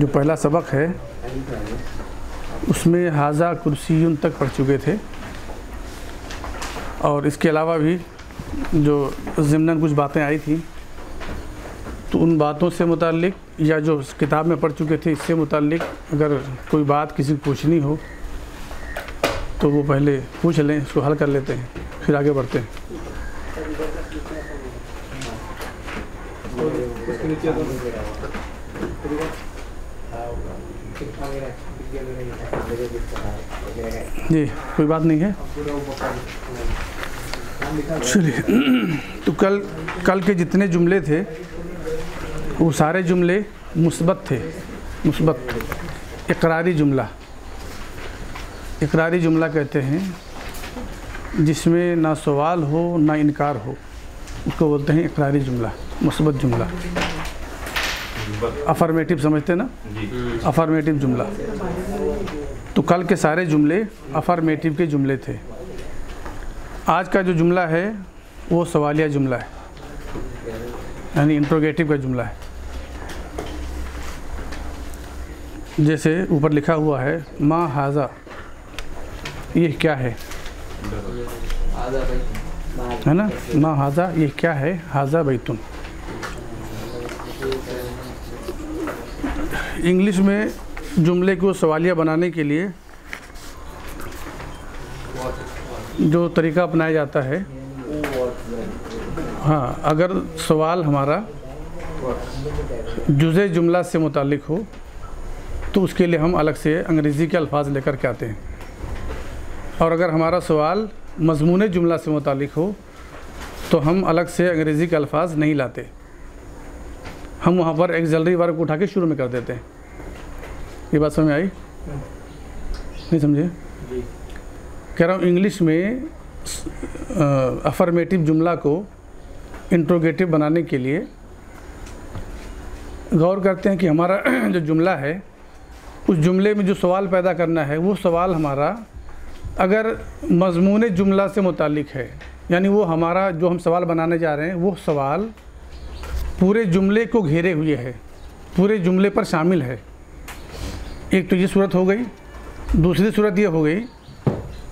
जो पहला सबक है उसमें हाजा कुर्सीन तक पढ़ चुके थे और इसके अलावा भी जो ज़िमनन कुछ बातें आई थी तो उन बातों से मुतालिक या जो किताब में पढ़ चुके थे, इससे मुतालिक अगर कोई बात किसी को पूछनी हो तो वो पहले पूछ लें उसको हल कर लेते हैं, फिर आगे बढ़ते हैं। जी, कोई बात नहीं है। चलिए तो कल कल के जितने जुमले थे वो सारे जुमले मुस्बत थे मुस्बत इकरारी जुमला। इकरारी जुमला कहते हैं जिसमें ना सवाल हो ना इनकार हो उसको बोलते हैं इकरारी जुमला मुस्बत जुमला। अफर्मेटिव समझते ना? अफर्मेटिव जुमला। तो कल के सारे जुमले अफर्मेटिव के जुमले थे। आज का जो जुमला है वो सवालिया जुमला है। यानी इंट्रोगेटिव का जुमला है। जैसे ऊपर लिखा हुआ है, माँ हाजा। ये क्या है? है ना? माँ हाजा, ये क्या है? हाजा बैतुन। इंग्लिश में जुमले को सवालिया बनाने के लिए जो तरीका अपनाया जाता है हाँ अगर सवाल हमारा जुज़े जुमला से मुतालिक हो तो उसके लिए हम अलग से अंग्रेज़ी के अल्फाज लेकर के आते हैं। और अगर हमारा सवाल मजमून जुमला से मुतालिक हो तो हम अलग से अंग्रेज़ी के अल्फाज नहीं लाते। हम वहाँ पर एक्जलरी वर्क उठा के शुरू में कर देते हैं। ये बात समझ आई? नहीं समझे? कह रहा हूँ इंग्लिश में अफर्मेटिव जुमला को इंट्रोगेटिव बनाने के लिए गौर करते हैं कि हमारा जो जुमला है उस जुमले में जो सवाल पैदा करना है, वो सवाल हमारा अगर मजमून जुमला से मुतालिक है, यानी वो हमारा जो हम सवाल बनाने जा रहे हैं, वो सवाल पूरे जुमले को घेरे हुए है, पूरे जुमले पर शामिल है। एक तो ये सूरत हो गई, दूसरी सूरत ये हो गई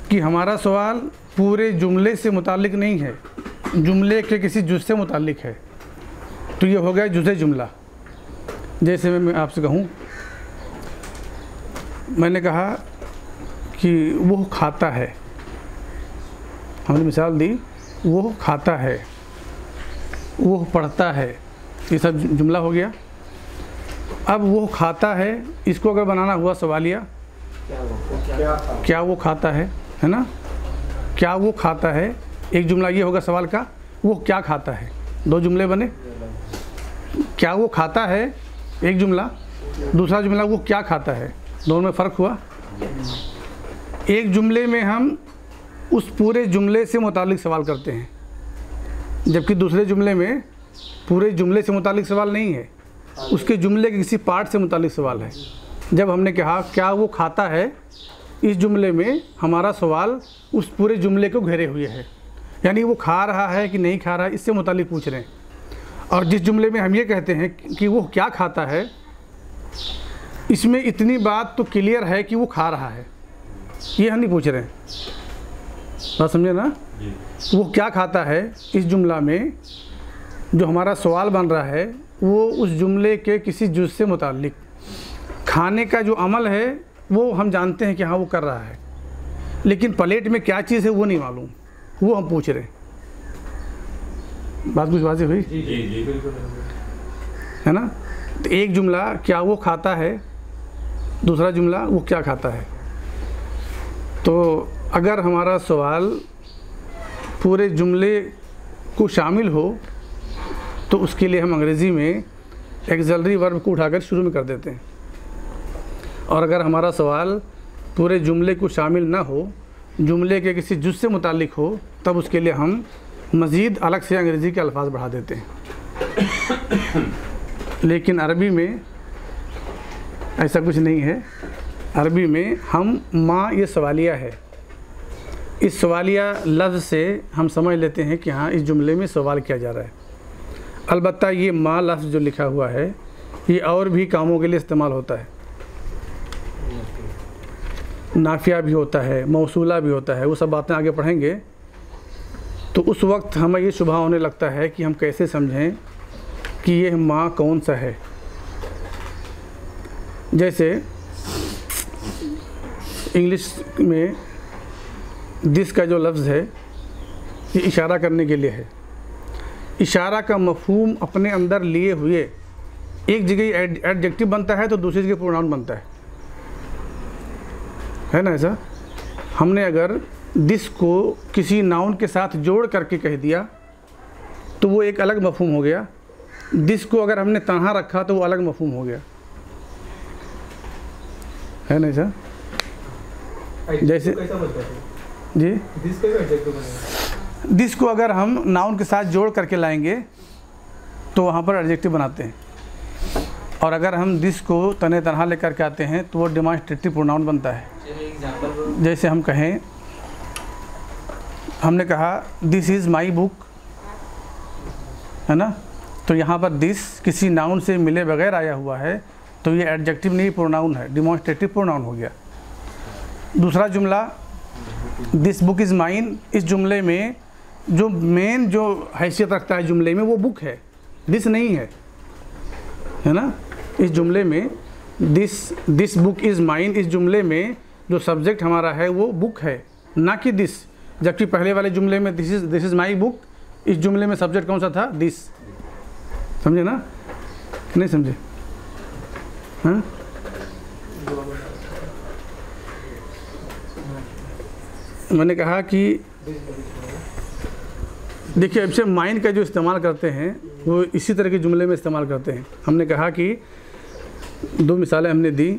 कि हमारा सवाल पूरे जुमले से मुतालिक नहीं है, जुमले के किसी जुज से मुतालिक है। तो ये हो गया जुज़ जुमला। जैसे मैं आपसे कहूँ मैंने कहा कि वो खाता है। हमने मिसाल दी वो खाता है वो पढ़ता है, ये सब जुमला हो गया। अब वो खाता है, इसको अगर बनाना हुआ सवालिया क्या वो खाता है है ना? क्या वो खाता है? एक जुमला ये होगा सवाल का वो क्या खाता है? दो जुमले बने। क्या वो खाता है? एक जुमला। दूसरा जुमला वो क्या खाता है? दोनों में फ़र्क हुआ? एक जुमले में हम उस पूरे जुमले से मुतालिक सवाल करते हैं जबकि दूसरे जुमले में पूरे जुमले से मुतालिक सवाल नहीं है। उसके जुमले के किसी पार्ट से मुतल सवाल है। जब हमने कहा क्या वो खाता है? इस जुमले में हमारा सवाल उस पूरे जुमले को घेरे हुए है। यानी वो खा रहा है कि नहीं खा रहा है इससे मुतालिक पूछ रहे हैं। और जिस जुमले में हम ये कहते हैं कि वो क्या खाता है इसमें इतनी बात तो क्लियर है कि वो खा रहा है। ये हम नहीं पूछ रहे हैं। बात समझे ना? वो क्या खाता है इस जुमला में? जो हमारा सवाल बन रहा है वो उस जुमले के किसी जुज से मुतालिक खाने का जो अमल है वो हम जानते हैं कि हाँ वो कर रहा है। लेकिन प्लेट में क्या चीज़ है वो नहीं मालूम। वो हम पूछ रहे हैं। बात कुछ वाजी हुई? है ना? तो एक जुमला क्या वो खाता है? दूसरा जुमला, वो क्या खाता है? तो अगर हमारा सवाल पूरे जुमले को शामिल हो तो उसके लिए हम अंग्रेज़ी में एक्जलरी वर्ब को उठाकर शुरू में कर देते हैं। और अगर हमारा सवाल पूरे जुमले को शामिल ना हो, जुमले के किसी जुज से मुतालिक हो, तब उसके लिए हम मज़ीद अलग से अंग्रेज़ी के अल्फाज बढ़ा देते हैं। लेकिन अरबी में ऐसा कुछ नहीं है। अरबी में हम माँ ये सवालिया है। इस सवालिया लफ्ज़ से हम समझ लेते हैं कि हाँ इस जुमले में सवाल किया जा रहा है। अलबत्ता ये माँ लफ्ज़ जो लिखा हुआ है, ये और भी कामों के लिए इस्तेमाल होता है। नाफिया भी होता है, मौसूला भी होता है, वो सब बातें आगे पढ़ेंगे। तो उस वक्त हमें ये शुभ होने लगता है कि हम कैसे समझें कि ये माँ कौन सा है। जैसे इंग्लिश में दिस का जो लफ्ज़ है, ये इशारा करने के लिए है। इशारा का मफहूम अपने अंदर लिए हुए एक जगह एडजेक्टिव बनता है तो दूसरी जगह प्रोनाउन बनता है। है ना ऐसा? हमने अगर दिस को किसी नाउन के साथ जोड़ करके कह दिया तो वो एक अलग मफहूम हो गया। दिस को अगर हमने तनहा रखा तो वो अलग मफहूम हो गया। है नहीं सर? जैसे जी? दिस को अगर हम नाउन के साथ जोड़ करके लाएँगे तो वहाँ पर एडजेक्टिव बनाते हैं। और अगर हम दिस को तने तनहा लेकर के आते हैं तो वो डिमांस्ट्रेटिव प्रोनाउन बनता है। जैसे हम कहें हमने कहा दिस इज़ माई बुक है ना? तो यहाँ पर दिस किसी नाउन से मिले बगैर आया हुआ है। तो ये एडजेक्टिव नहीं प्रोनाउन है डिमॉन्स्ट्रेटिव प्रोनाउन हो गया। दूसरा जुमला दिस बुक इज़ माइन इस जुमले में जो मेन जो हैसियत रखता है जुमले में, वो बुक है। दिस नहीं है। है ना? इस जुमले में this this book is mine इस जुमले में जो सब्जेक्ट हमारा है, वो बुक है। ना कि दिस जबकि पहले वाले जुमले में this is this is my book इस जुमले में सब्जेक्ट कौन सा था? दिस समझे ना? नहीं समझे? हाँ? मैंने कहा कि देखिए, अब से माइंड का जो इस्तेमाल करते हैं, वो इसी तरह के जुमले में इस्तेमाल करते हैं। हमने कहा कि दो मिसालें हमने दी।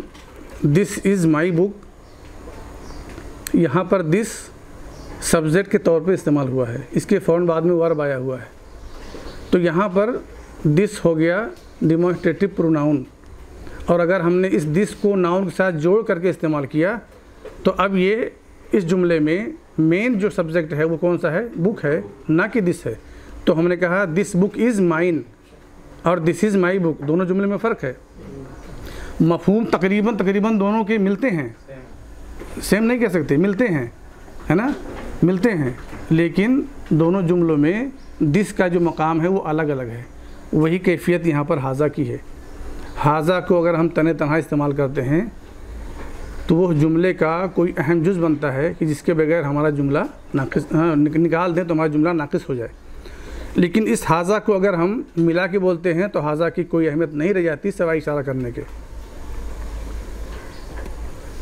दिस इज़ माई बुक यहाँ पर दिस सब्जेक्ट के तौर पे इस्तेमाल हुआ है। इसके फ़ौरन बाद में वर्ब आया हुआ है। तो यहाँ पर दिस हो गया डिमॉन्स्ट्रेटिव प्रोनाउन और अगर हमने इस दिस को नाउन के साथ जोड़ करके इस्तेमाल किया तो अब ये इस जुमले में मेन जो सब्जेक्ट है, वो कौन सा है? बुक है, ना कि दिस है। तो हमने कहा दिस बुक इज़ माइन और दिस इज़ माई बुक दोनों जुमले में फ़र्क है। मफहूम तकरीबन तकरीबन दोनों के मिलते हैं। सेम नहीं कह सकते, मिलते हैं, है ना? मिलते हैं। लेकिन दोनों जुमलों में दिस का जो मकाम है, वो अलग अलग है। वही कैफियत यहाँ पर हाजा की है। हाजा को अगर हम तने तनहा इस्तेमाल करते हैं तो वह जुमले का कोई अहम जुज बनता है कि जिसके बगैर हमारा जुमला नाकिस हाँ निकाल दें तो हमारा जुमला नाकिस हो जाए। लेकिन इस हाजा को अगर हम मिला के बोलते हैं तो हाजा की कोई अहमियत नहीं रह जाती सवाई इशारा करने के।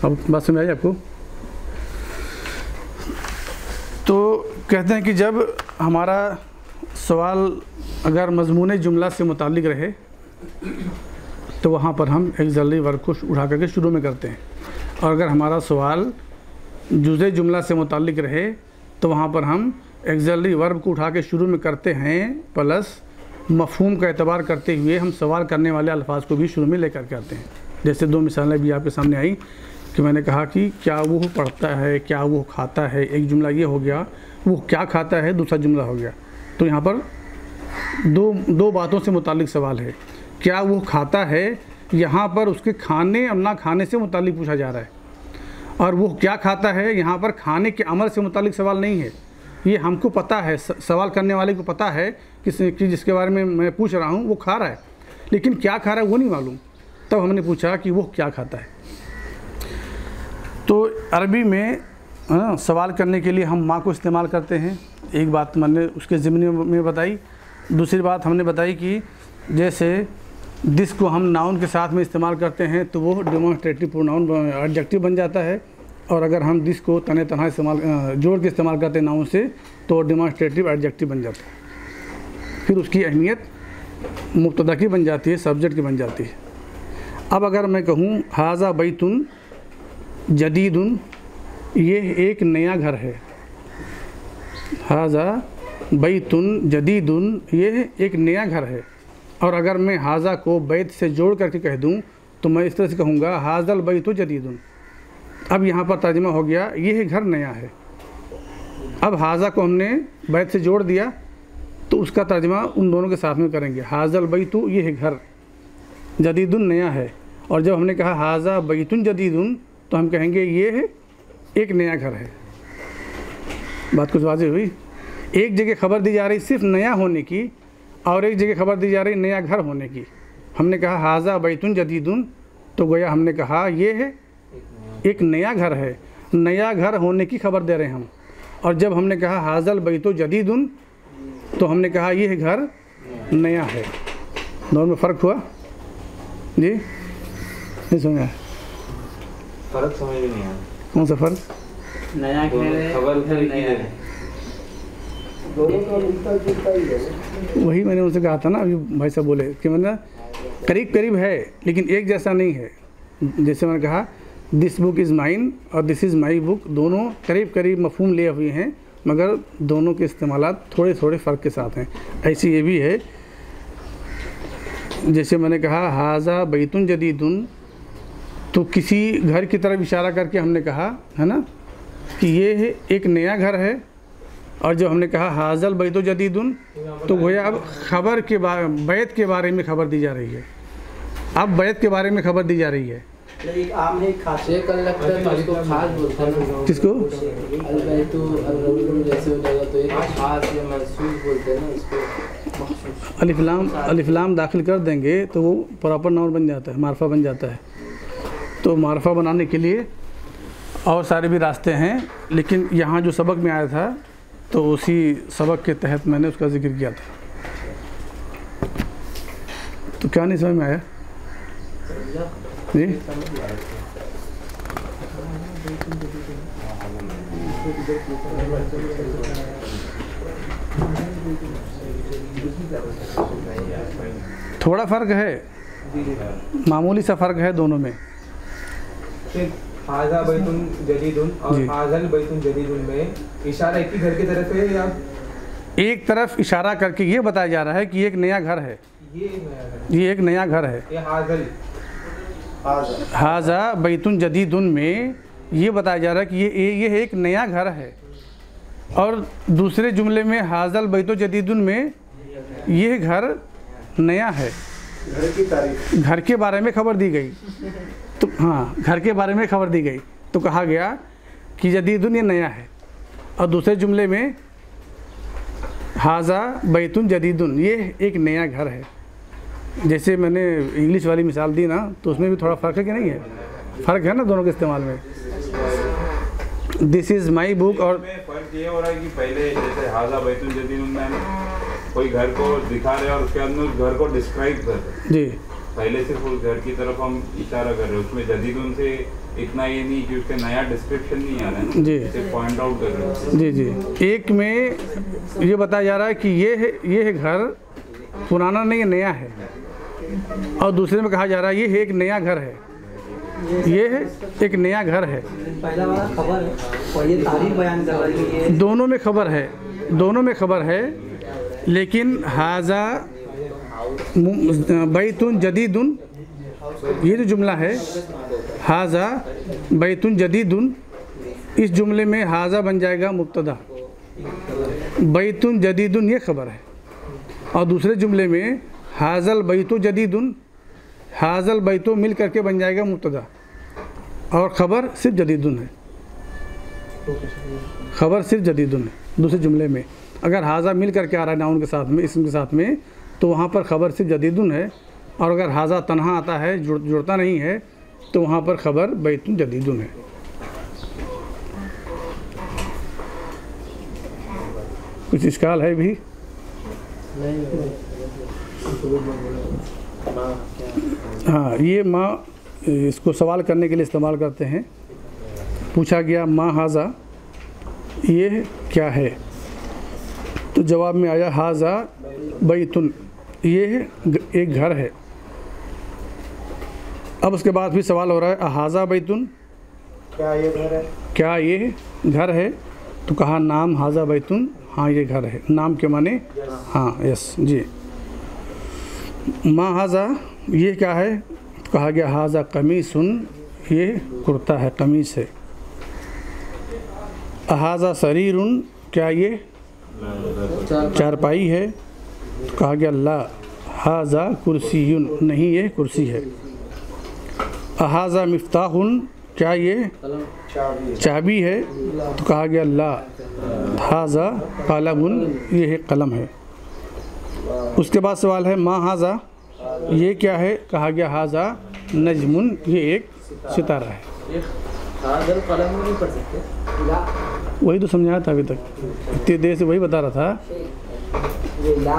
अब बात समझ आई आपको? तो कहते हैं कि जब हमारा सवाल अगर मजमून जुमला से मुतल रहे तो वहाँ पर हम एक्जली वर्ग को उठा करके शुरू में करते हैं। और अगर हमारा सवाल जुज़ जुमला से मुतल रहे तो वहाँ पर हम एक्जली वर्ब को उठा के शुरू में करते हैं, प्लस मफहूम का एतबार करते हुए हम सवाल करने वाले अल्फाज को भी शुरू में लेकर के आते हैं। जैसे दो मिसालें भी आपके सामने आई कि मैंने कहा कि क्या वो पढ़ता है, क्या वो खाता है? एक जुमला ये हो गया वो क्या खाता है? दूसरा जुमला हो गया। तो यहाँ पर दो दो बातों से मुतल सवाल है। क्या वो खाता है? यहाँ पर उसके खाने और ना खाने से मुतालिक पूछा जा रहा है। और वो क्या खाता है? यहाँ पर खाने के अमल से मुतालिक सवाल नहीं है। ये हमको पता है सवाल करने वाले को पता है कि, जिसके बारे में मैं पूछ रहा हूँ वो खा रहा है। लेकिन क्या खा रहा है वो नहीं मालूम। तब हमने पूछा कि वो क्या खाता है। तो अरबी में हाँ सवाल करने के लिए हम माँ को इस्तेमाल करते हैं। एक बात मैंने उसके ज़िम्मे में बताई। दूसरी बात हमने बताई कि जैसे दिस को हम नाउन के साथ में इस्तेमाल करते हैं तो वो डिमॉन्स्ट्रेटिव प्रोनाउन एडजेक्टिव बन जाता है। और अगर हम दिस को तने तनहा इस्तेमाल जोड़ के इस्तेमाल करते हैं नाउन से तो डिमॉन्स्ट्रेटिव एडजेक्टिव बन जाता है। फिर उसकी अहमियत मुब्तदा की बन जाती है सब्जेक्ट की बन जाती है। अब अगर मैं कहूँ, हाजा बैतुन जदीदुन, ये एक नया घर है। हाजा बैतुन जदीदुन, ये एक नया घर है। और अगर मैं हाजा को बैत से जोड़ करके कह दूँ तो मैं इस तरह से कहूँगा, हाजल बैतु जदीदुन। अब यहाँ पर तर्जमा हो गया, ये घर नया है। अब हाजा को हमने बैत से जोड़ दिया तो उसका तर्जमा उन दोनों के साथ में करेंगे। हाजल बैतु, ये घर जदीदुन नया है। और जब हमने कहा, हाजा बैतुन जदीदुन तो हम कहेंगे, ये है, एक नया घर है। बात कुछ वाजह हुई? एक जगह खबर दी जा रही, सिर्फ़ नया होने की और एक जगह खबर दी जा रही नया घर होने की। हमने कहा हाजा बैतुन जदीदुन। तो गोया हमने कहा ये है एक नया घर है। नया घर होने की खबर दे रहे हैं हम। और जब हमने कहा हाजल बैतो जदीदुन तो हमने कहा यह घर नया है। दोनों में फ़र्क हुआ? जी? नहीं समझ। आया फ़र्क समझ में नहीं आया। कौन सा फ़र्क? नया घर खबर है? वही मैंने उनसे कहा था ना, अभी भाई साहब बोले कि मतलब करीब करीब है, लेकिन एक जैसा नहीं है। जैसे मैंने कहा दिस बुक इज़ माइन और दिस इज़ माई बुक दोनों करीब करीब मफहम लिए हुए हैं, मगर दोनों के इस्तेमाल थोड़े थोड़े फ़र्क के साथ हैं। ऐसी ये भी है, जैसे मैंने कहा, हाजा बैतुन जदीदुन। तो किसी घर की तरफ़ इशारा करके हमने कहा, है ना, कि ये एक नया घर है और जब हमने कहा हाजल बैतो जदीदुन तो गोया अब खबर के बारे बैत के बारे में खबर दी जा रही है। अब बैत के बारे में खबर दी जा रही है। एक आम है खास शेख अल लगता है तो इसको खास बोलते हैं। किसको? हो तो एक खास या महसूस बोलते हैं ना इसको मखसूस अलिफ्लाम अलिफ्लाम दाखिल कर देंगे तो वो प्रॉपर नाउन बन जाता है मारफा बन जाता है। तो मारफा बनाने के लिए और सारे भी रास्ते हैं लेकिन यहाँ जो सबक में आया था तो उसी सबक के तहत मैंने उसका ज़िक्र किया था। तो क्या नहीं समझ में आया? जी? थोड़ा फ़र्क है। मामूली सा फ़र्क है दोनों में। हाजा बैतुन जदीदुन और हाजल बैतुन जदीदुन में इशारा एक ही घर की तरफ़ है या? एक तरफ़ इशारा करके ये बताया जा रहा है कि एक नया घर है। ये नया घर ये एक नया घर है। ये हाजल हाजा बैतुन जदीदुन में ये बताया जा रहा है कि ये ये ये एक नया घर है। और दूसरे जुमले में हाजल बैतो जदीदुन में ये घर नया है। घर के बारे में खबर दी गई। तो हाँ घर के बारे में खबर दी गई। तो कहा गया कि जदीदुन ये नया है और दूसरे जुमले में हाजा बैतुन जदीदुन ये एक नया घर है। जैसे मैंने इंग्लिश वाली मिसाल दी ना तो उसमें भी थोड़ा फ़र्क है कि नहीं है? फ़र्क है ना दोनों के इस्तेमाल में? दिस इज़ माई बुक और फ़र्क ये हो रहा है कि पहले जैसे हाजा बैतुल में कोई घर को दिखा रहे और उसके अंदर घर को डिस्क्राइब कर रहे। जी। पहले सिर्फ़ उस घर की तरफ़ हम इशारा कर रहे हैं। उसमें जदीद उनसे इतना ये नहीं कि उसके नया डिस्क्रिप्शन नहीं आ रहा है। जी। पॉइंट आउट कर रहे हैं। जी जी। एक में ये बताया जा रहा है कि ये है ये है घर पुराना नहीं नया है। और दूसरे में कहा जा रहा है ये है एक नया घर है। ये है एक नया घर है। पहला वाला खबर है और ये तारीख बयान कर रही है। दोनों में खबर है दोनों में खबर है लेकिन हाजा बैतुन जदीदुन। ये जो जुमला है, हाजा बैतुन जदीदुन। इस जुमले में हाजा बन जाएगा मुब्तदा। बैतुन जदीदुन ये खबर है। और दूसरे जुमले में हाजल बैतो जदीदुन। हाजल बैतो मिल करके बन जाएगा मुब्तदा। और ख़बर सिर्फ़ जदीदुन है। खबर सिर्फ़ जदीदुन है। दूसरे जुमले में। अगर हाजा मिल करके आ रहा है नाउन के साथ में इसम के साथ में तो वहाँ पर खबर सिर्फ़ जदीदुन है और अगर हाजा तनहा आता है, जुड़, जुड़ता नहीं है तो वहाँ पर खबर बैतुन जदीदुन है। कुछ इश्काल है भी? हाँ ये माँ, इसको सवाल करने के लिए इस्तेमाल करते हैं। पूछा गया, माँ हाजा, ये क्या है? तो जवाब में आया, हाजा बैतुन ये एक घर है। अब उसके बाद भी सवाल हो रहा है अहाजा बैतुन? क्या ये घर है? क्या ये घर है? तो कहा नाम हाजा बैतुन। हाँ ये घर है। नाम के माने? हाँ यस जी। माँ हाजा ये क्या है? तो कहा गया हाजा कमीसुन ये कुर्ता है कमीज है। अहाजा शरीरुन क्या ये? चारपाई है। तो कहा गया ला हाजा कुर्सीयुन, नहीं, ये कुर्सी है। अहाजा मिफ्ताहुन, क्या ये? चाबी है। तो कहा गया ला हाजा कलमुन, ये है, कलम है। उसके बाद सवाल है, माँ हाजा, ये क्या है? कहा गया हाजा नजमुन, ये एक सितारा है। कलम वही तो समझाया था अभी तक। इतनी देर से वही बता रहा था। ये ला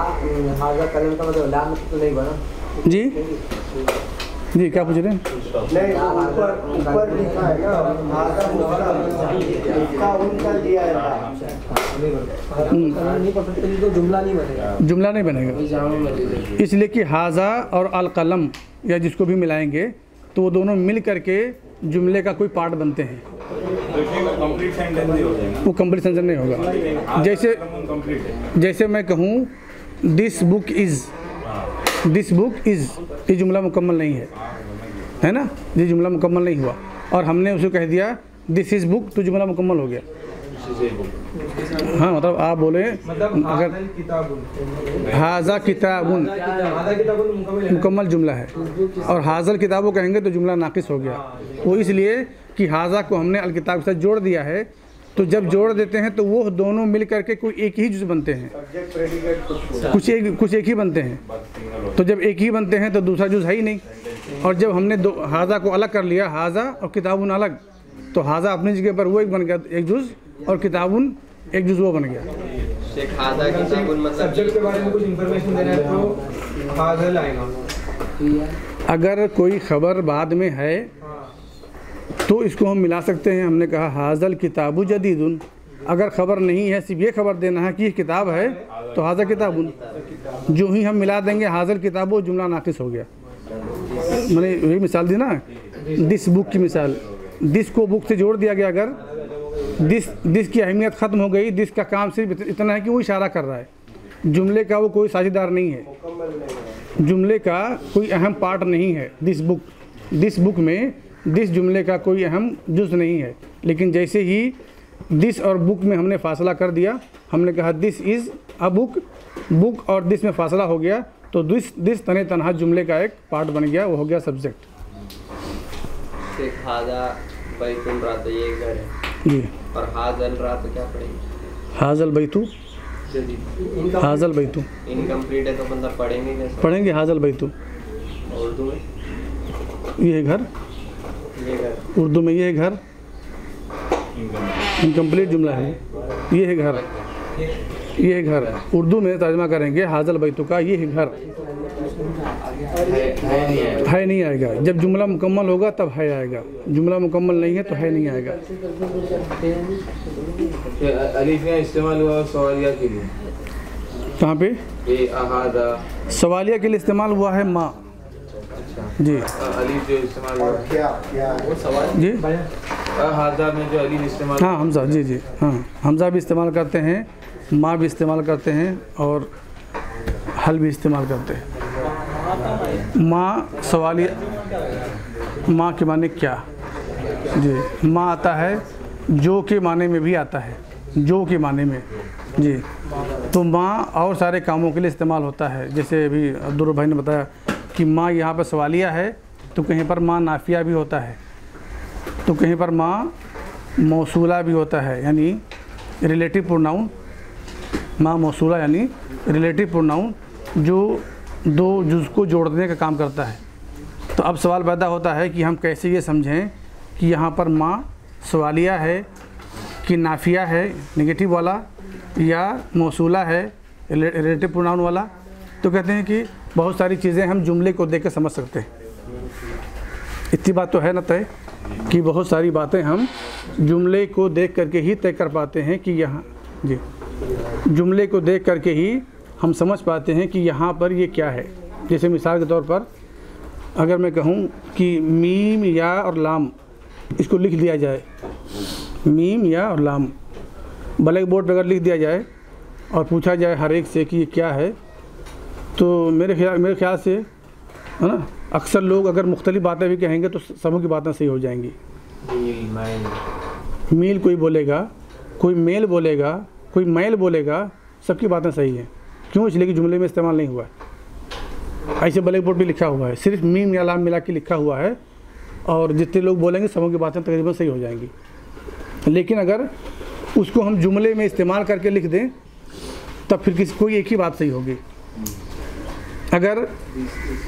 हाजा कलम का मतलब तो नहीं बना। जी? जी क्या पूछ रहे हैं? नहीं ऊपर ऊपर लिखा है ना हाजा उनका दिया है नहीं तो जुमला नहीं बनेगा। जुमला नहीं बनेगा। इसलिए कि हाजा और अल कलम या जिसको भी मिलाएँगे तो वो दोनों मिल करके जुमले का कोई पार्ट बनते हैं। वो कंप्लीट सेंटेंस नहीं होगा। जैसे जैसे मैं कहूँ this book is this book is ये जुमला मुकम्मल नहीं है। है ना? ये जुमला मुकम्मल नहीं हुआ। और हमने उसे कह दिया दिस इज़ बुक तो जुमला मुकम्मल हो गया। हाँ मतलब आप बोले मतलब अगर हाजा किताबुन मुकम्मल जुमला है। और हाजल किताबों कहेंगे तो जुमला नाकिस हो गया। वो इसलिए कि हाजा को हमने अल किताब के साथ जोड़ दिया है। तो जब जोड़ देते हैं तो वो दोनों मिल करके कोई एक ही जुज बनते हैं। कुछ कुछ एक कुछ एक ही बनते हैं। तो जब एक ही बनते हैं तो दूसरा जुज है ही नहीं। और जब हमने दो हाजा को अलग कर लिया हाजा और किताबुन अलग तो हाजा अपनी जगह पर वो एक बन गया एक जुज और किताबुन एक जुज वो बन गया। मतलब सब्जेक्ट के बारे में कुछ इन्फॉर्मेशन देना है तो हाजल आएगा अगर कोई खबर बाद में है तो इसको हम मिला सकते हैं। हमने कहा हाजल किताबु जदीदुन। अगर खबर नहीं है सिर्फ़ ये खबर देना है कि ये किताब है तो हाजल किताबुन। जो ही हम मिला देंगे हाजल किताबु जुमला नाकिस हो गया। मैंने वही मिसाल दी ना? दिस बुक की मिसाल। दिस को बुक से जोड़ दिया गया अगर दिस दिस की अहमियत ख़त्म हो गई, दिस का काम सिर्फ़ इतना है कि वो इशारा कर रहा है। जुमले का वो कोई साझेदार नहीं है। जुमले का कोई अहम पार्ट नहीं है दिस बुक। दिस बुक में दिस जुमले का कोई अहम जुज नहीं है। लेकिन जैसे ही दिस और बुक में हमने फासला कर दिया, हमने कहा, this is a book. Book और दिस में फासला हो गया तो दिस दिस तने तनहा जुमले का एक पार्ट बन गया, वो हो गया सब्जेक्ट। शेख हाजा बैतुल ये घर है। जी। और हाजल रात क्या पढ़ेंगे हाजल बैतू हाजल बैतू इनकम्प्लीट है तो बंदा पढ़ेंगे पढ़ेंगे हाजल बैतू उर्दू में ये घर? ये घर। उर्दू में ये घर? इनकम्प्लीट जुमला है। ये है घर। ये है घर। उर्दू में तर्जमा करेंगे हाजल बैतू का ये है घर। है नहीं आएगा। जब जुमला मुकम्मल होगा तब है आएगा। जुमला मुकम्मल नहीं है तो है नहीं आएगा। इस्तेमाल हुआ सवालिया के लिए। कहाँ पे? सवालिया के लिए इस्तेमाल हुआ है माँ। जी। अलीफ जो इस्तेमाल हुआ है। क्या क्या? जी। अहादा में जो अलीफ इस्तेमाल हाँ हमजा जी जी। हाँ हमजा भी इस्तेमाल करते हैं माँ भी इस्तेमाल करते हैं और हल भी इस्तेमाल करते हैं। माँ सवालिया माँ के माने क्या? जी, माँ आता है, जो के माने में भी आता है, जो के माने में। जी तो माँ और सारे कामों के लिए इस्तेमाल होता है। जैसे अभी अब्दुल भाई ने बताया कि माँ यहाँ पर सवालिया है तो कहीं पर माँ नाफिया भी होता है। तो कहीं पर माँ मौसूला भी होता है, यानी रिलेटिव प्रोनाउन माँ मौसूला, यानी रिलेटिव प्रोनाउन जो दो जुज को जोड़ने का काम करता है। तो अब सवाल पैदा होता है कि हम कैसे ये समझें कि यहाँ पर माँ सवालिया है कि नाफिया है, नेगेटिव वाला या मौसूला है रिलेटिव प्रोनाउन वाला? तो कहते हैं कि बहुत सारी चीज़ें हम जुमले को देख कर समझ सकते हैं। इतनी बात तो है ना तय? कि बहुत सारी बातें हम जुमले को देख करके ही तय कर पाते हैं कि यहाँ, जी। जुमले को देख करके ही हम समझ पाते हैं कि यहाँ पर ये क्या है। जैसे मिसाल के तौर पर अगर मैं कहूँ कि मीम, या और लाम, इसको लिख दिया जाए। मीम, या और लाम ब्लैक बोर्ड पर अगर लिख दिया जाए और पूछा जाए हर एक से कि ये क्या है तो मेरे ख्याल मेरे ख्याल से, है ना, अक्सर लोग अगर मुख्तलिफ़ बातें भी कहेंगे तो सबों की बातें सही हो जाएँगी। मील कोई बोलेगा, कोई मेल बोलेगा, कोई मैल बोलेगा, सबकी बातें सही हैं। क्यों इसलिए कि जुमले में इस्तेमाल नहीं हुआ है? ऐसे ब्लैक बोर्ड पे लिखा हुआ है। सिर्फ़ मीम या लाम मिला के लिखा हुआ है और जितने लोग बोलेंगे, सबों की बातें तकरीबन सही हो जाएँगी। लेकिन अगर उसको हम जुमले में इस्तेमाल करके लिख दें, तब फिर किसी, कोई एक ही बात सही होगी। अगर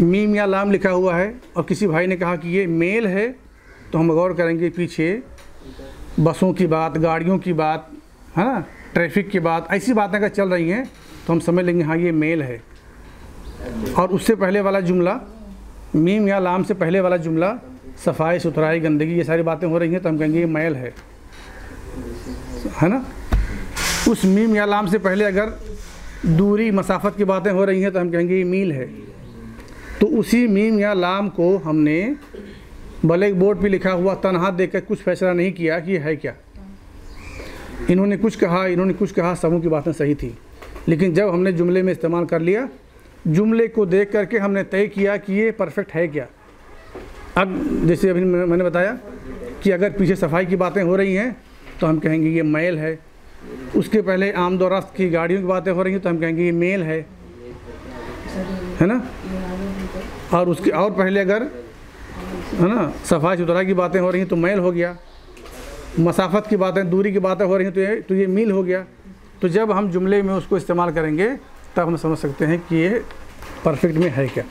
मीम या लाम लिखा हुआ है और किसी भाई ने कहा कि ये मेल है तो हम गौर करेंगे पीछे बसों की बात, गाड़ियों की बात, है ना? ट्रैफ़िक की बात, ऐसी बातें अगर चल रही हैं तो हम समझ लेंगे हाँ ये मेल है। और उससे पहले वाला जुमला, मीम या लाम से पहले वाला जुमला, सफ़ाई, सुथराई, गंदगी, ये सारी बातें हो रही हैं तो हम कहेंगे ये मैल है। है ना? उस मीम या लाम से पहले अगर दूरी, मसाफत की बातें हो रही हैं तो हम कहेंगे ये मील है। तो उसी मीम या लाम को हमने ब्लैक बोर्ड पे लिखा हुआ तनहा देखकर कुछ फैसला नहीं किया कि है क्या। इन्होंने कुछ कहा, इन्होंने कुछ कहा, सबों की बातें सही थी। लेकिन जब हमने जुमले में इस्तेमाल कर लिया, जुमले को देख करके हमने तय किया कि ये परफेक्ट है क्या। अब जैसे अभी मैंने बताया कि अगर पीछे सफ़ाई की बातें हो रही हैं तो हम कहेंगे ये मैल है। उसके पहले आम दौरास्त की गाड़ियों की बातें हो रही हैं तो हम कहेंगे ये मेल है। है ना? और उसके, और पहले अगर, है ना, सफ़ाई सुथरा की बातें हो रही हैं तो मैल हो गया। मसाफत की बातें, दूरी की बातें हो रही हैं तो ये तो ये मील हो गया। तो जब हम जुमले में उसको इस्तेमाल करेंगे, तब हम समझ सकते हैं कि ये परफेक्ट में है क्या।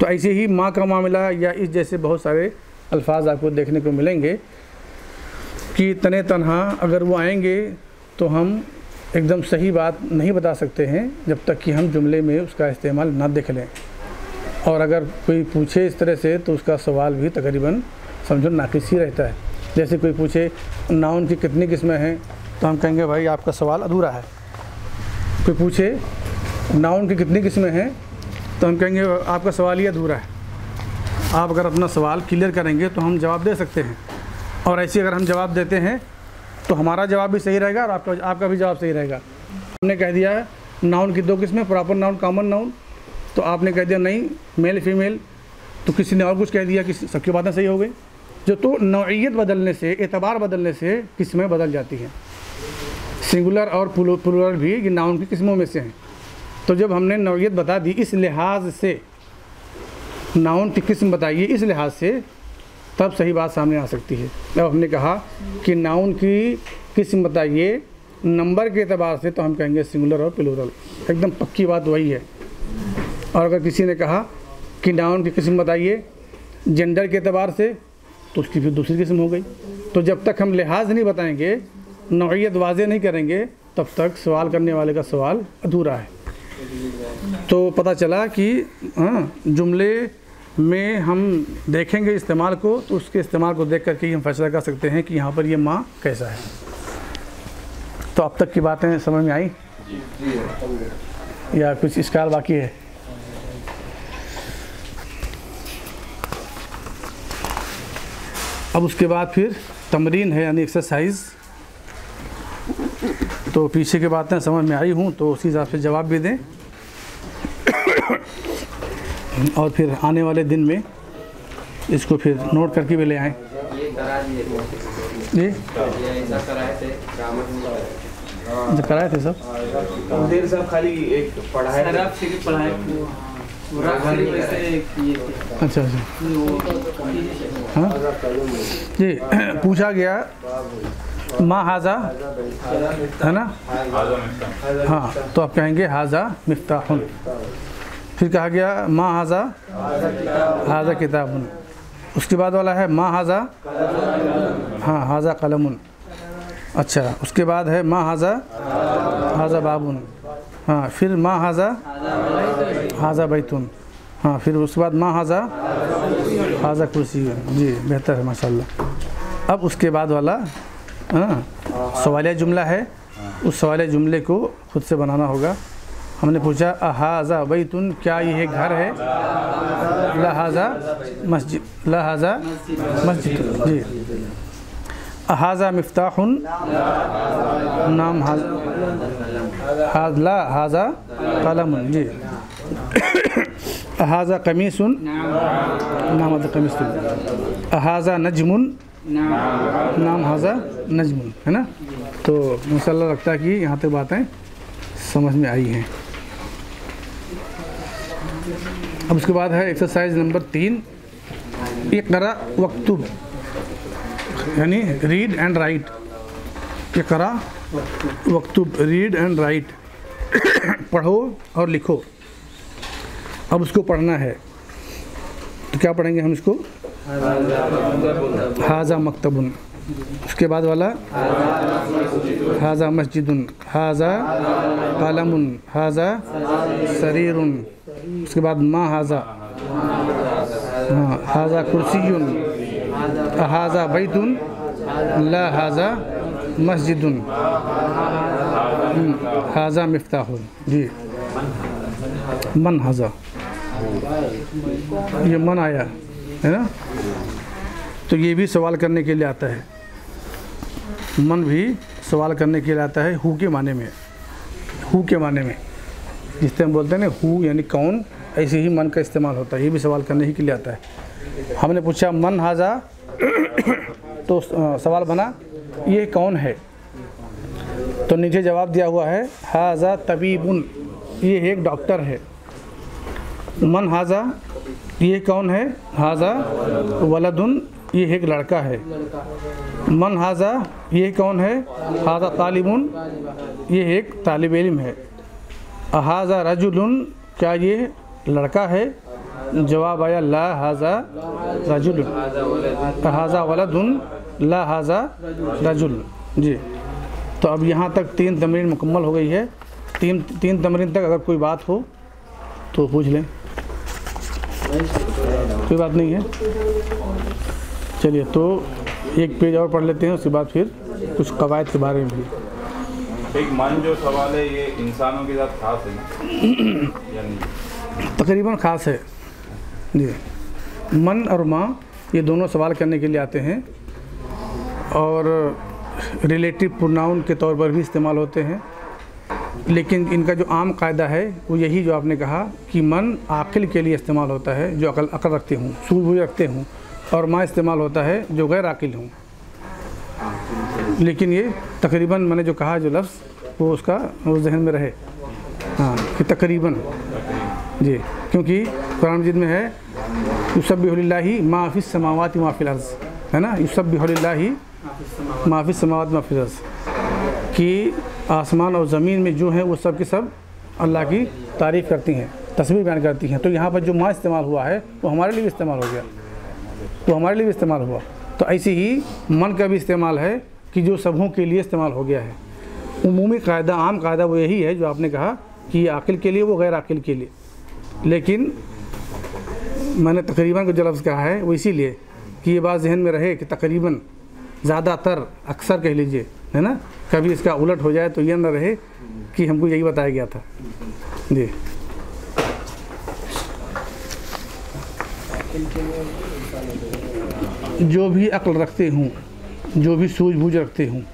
तो ऐसे ही माँ का मामला या इस जैसे बहुत सारे अल्फाज आपको देखने को मिलेंगे कि तने तनहा अगर वो आएँगे तो हम एकदम सही बात नहीं बता सकते हैं जब तक कि हम जुमले में उसका इस्तेमाल ना देख लें। और अगर कोई पूछे इस तरह से तो उसका सवाल भी तकरीबन समझो नाकिस ही रहता है। जैसे कोई पूछे, नाउन की कितनी किस्में हैं? तो हम कहेंगे, भाई, आपका सवाल अधूरा है। कोई पूछे, नाउन की कितनी किस्में हैं? तो हम कहेंगे, आपका सवाल ही अधूरा है। आप अगर अपना सवाल क्लियर करेंगे तो हम जवाब दे सकते हैं। और ऐसे अगर हम जवाब देते हैं तो हमारा जवाब भी सही रहेगा और आपका आपका भी जवाब सही रहेगा। हमने कह दिया है नाउन की दो किस्में, प्रॉपर नाउन, कॉमन नाउन। तो आपने कह दिया, नहीं, मेल, फीमेल। तो किसी ने और कुछ कह दिया कि सबकी बातें सही हो गई। जो तो नौीयत बदलने से, एतबार बदलने से किस्में बदल जाती हैं। सिंगुलर और प्लूरल भी नाउन की किस्मों में से हैं। तो जब हमने नौीयत बता दी इस लिहाज से, नाउन की किस्म बताइए इस लिहाज से, तब सही बात सामने आ सकती है। जब हमने कहा कि नाउन की किस्म बताइए, नंबर के अतबार से तो हम कहेंगे सिंगुलर और प्लूरल एकदम पक्की बात वही है। और अगर किसी ने कहा कि नाउन की किस्म बताइए जेंडर के अतबार से तो उसकी फिर दूसरी किस्म हो गई। तो जब तक हम लिहाज नहीं बताएँगे नौीयत वाजे नहीं करेंगे, तब तक सवाल करने वाले का सवाल अधूरा है। तो पता चला कि हाँ जुमले में हम देखेंगे इस्तेमाल को तो उसके इस्तेमाल को देख करके हम फैसला कर सकते हैं कि यहाँ पर ये माँ कैसा है। तो अब तक की बातें समझ में आई? या कुछ इसकाल बाकी है? अब उसके बाद फिर तमरीन है, यानी एक्सरसाइज तो पीछे की बातें समझ में आई हूँ तो उसी हिसाब से जवाब भी दें। और फिर आने वाले दिन में इसको फिर नोट करके भी ले आएँ। जी? जो कराए थे सब? देर साहब खाली एक पढ़ाई अच्छा अच्छा। हाँ? जी पूछा गया माँ हाजा? है ना? हाँ तो आप कहेंगे हाजा मिफ्ताहुन। फिर कहा गया माँ हाजा? हाजा किताबुन। उसके बाद वाला है माँ हाजा? हाँ हाजा कलम अच्छा उसके बाद है माँ हाजा? हाजा बाबुन। हाँ फिर माँ हाजा? हाजा बैतुन। हाँ फिर उसके बाद माँ हाजा? हाजा कुर्सी। जी बेहतर है माशाल्लाह। अब उसके बाद वाला सवालिया जुमला है, उस सवाल जुमले को खुद से बनाना होगा। हमने पूछा, अहाजा बैतुन, क्या ये एक घर है? लहाजा मस्जिद लहाजा मस्जिद, जी। अहाजा मिफ्ताहुन, नाम हाज हाज कलमुन, जी। अहाजा कमीसुन, नाम हाजा कमीस अहाजा नजमुन नाम हाजा नजमुन, है ना? तो माशाल्लाह लगता है कि यहाँ तक बातें समझ में आई हैं। अब उसके बाद है एक्सरसाइज नंबर तीन। इकरा वक्तुब, यानी रीड एंड राइट इकरा वक्तुब रीड एंड राइट पढ़ो और लिखो। अब उसको पढ़ना है। तो क्या पढ़ेंगे हम इसको? हाजा मकतबन। उसके बाद वाला हाजा मस्जिदुन हाजा कलमुन हाजा शरीरुन उसके बाद माँ हाजा हाँ हाजा कुर्सी हाजा बैतुन ला हाजा मस्जिदुन। हम्म, हाजा मिफ्ताहुन जी। मन हाजा। ये मन आया। है ना? तो ये भी सवाल करने के लिए आता है। मन भी सवाल करने के लिए आता है हु के माने में। हु के माने में। जिस तरह हम बोलते हैं ना हु यानी कौन, ऐसे ही मन का इस्तेमाल होता है। ये भी सवाल करने ही के लिए आता है। हमने पूछा, मन हाजा तो सवाल बना, ये कौन है? तो नीचे जवाब दिया हुआ है, हाजा तबीबुन। ये एक डॉक्टर है। मन हाजा ये कौन है? हाजा वलदुन, ये एक लड़का है। मन हाजा, ये कौन है? हाजा तालिबुन, ये एक तालब इल्म है। हाजा रजुलुन, क्या ये लड़का है? जवाब आया, ला हाजा रजुलुन। हाजा वलदुन, ला हाजा रजुल। जी। तो अब यहाँ तक तीन तमरीन मुकम्मल हो गई है। तीन तीन तमरीन तक अगर कोई बात हो तो पूछ लें। कोई बात नहीं है। चलिए तो एक पेज और पढ़ लेते हैं उसके बाद फिर कुछ कवायद के बारे में भी। एक मन जो सवाल है ये इंसानों के साथ खास है ना तकरीबन ख़ास है। जी। मन और माँ ये दोनों सवाल करने के लिए आते हैं और रिलेटिव प्रोनाउन के तौर पर भी इस्तेमाल होते हैं। लेकिन इनका जो आम कायदा है, वो यही जो आपने कहा कि मन आकिल के लिए इस्तेमाल होता है, जो अकल अकल रखते हूँ सूझबूझ रखते हूँ, और माँ इस्तेमाल होता है, जो गैर आकिल हूँ। लेकिन ये तकरीबन मैंने जो कहा, जो लफ्ज़, वो उसका, वो जहन में रहे। हाँ कि तकरीबन। जी, क्योंकि कुरान मजीद में है यूसबिल्लाही माफ़ी समावत माफ़िल अर्ज़ है ना? यूसबिल्लाही माफ़ी समावत माफ़िल कि आसमान और ज़मीन में जो हैं, वो सब के सब अल्लाह की तारीफ़ करती हैं, तस्वीर बयान करती हैं। तो यहाँ पर जो माँ इस्तेमाल हुआ है, वो हमारे लिए भी इस्तेमाल हो गया। तो हमारे लिए भी इस्तेमाल हुआ। तो ऐसे ही मन का भी इस्तेमाल है कि जो सबों के लिए इस्तेमाल हो गया है। उमूमी कायदा, आम कायदा वो यही है जो आपने कहा कि ये आकिल के लिए, वो गैर आकिल के लिए। लेकिन मैंने तकरीबन को जो लफ्ज़ कहा है, वो इसीलिए कि ये बात जहन में रहे कि तकरीबन ज़्यादातर अक्सर कह लीजिए है ना? कभी इसका उलट हो जाए तो ये न रहे कि हमको यही बताया गया था। जी। जो भी अक्ल रखते हूँ, जो भी सूझबूझ रखते हूँ।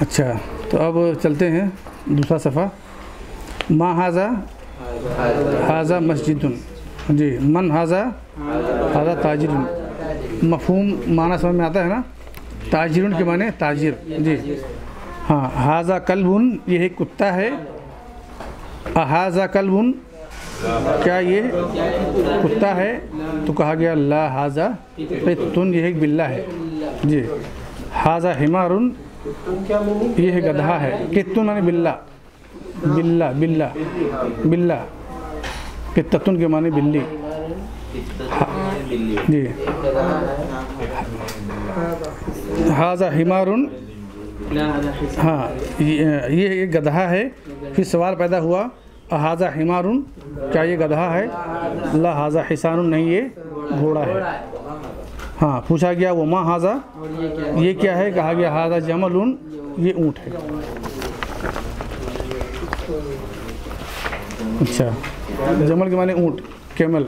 अच्छा तो अब चलते हैं दूसरा सफ़ा। माँ हाजा हाजा मस्जिदुन। जी, मन हाजा हाजा ताजिरुन। मफहूम माना समझ में आता है ना? ताजिरुन के माने ताजिर। जी। हाँ हाजा कल्बुन, ये एक कुत्ता है। हाजा कल्बुन, क्या ये कुत्ता है? तो कहा गया, ला हाजा तुन ये एक बिल्ला है। जी। हाजा हिमारुन, ये है गधा है। कितुन माने बिल्ला। बिल्ला बिल्ला बिल्ला। कितुन के माने बिल्ली। जी। हाजा हिमारुन। हाँ? ये एक गधा है। फिर सवाल पैदा हुआ अहाजा हिमारुन क्या ये गधा है? ला हाजा हिसानुन नहीं ये घोड़ा है। हाँ पूछा गया वो माँ हाजा। ये क्या है है? कहा गया हाजा जमलुन ये ऊँट है। अच्छा जमल के माने ऊँट कैमल।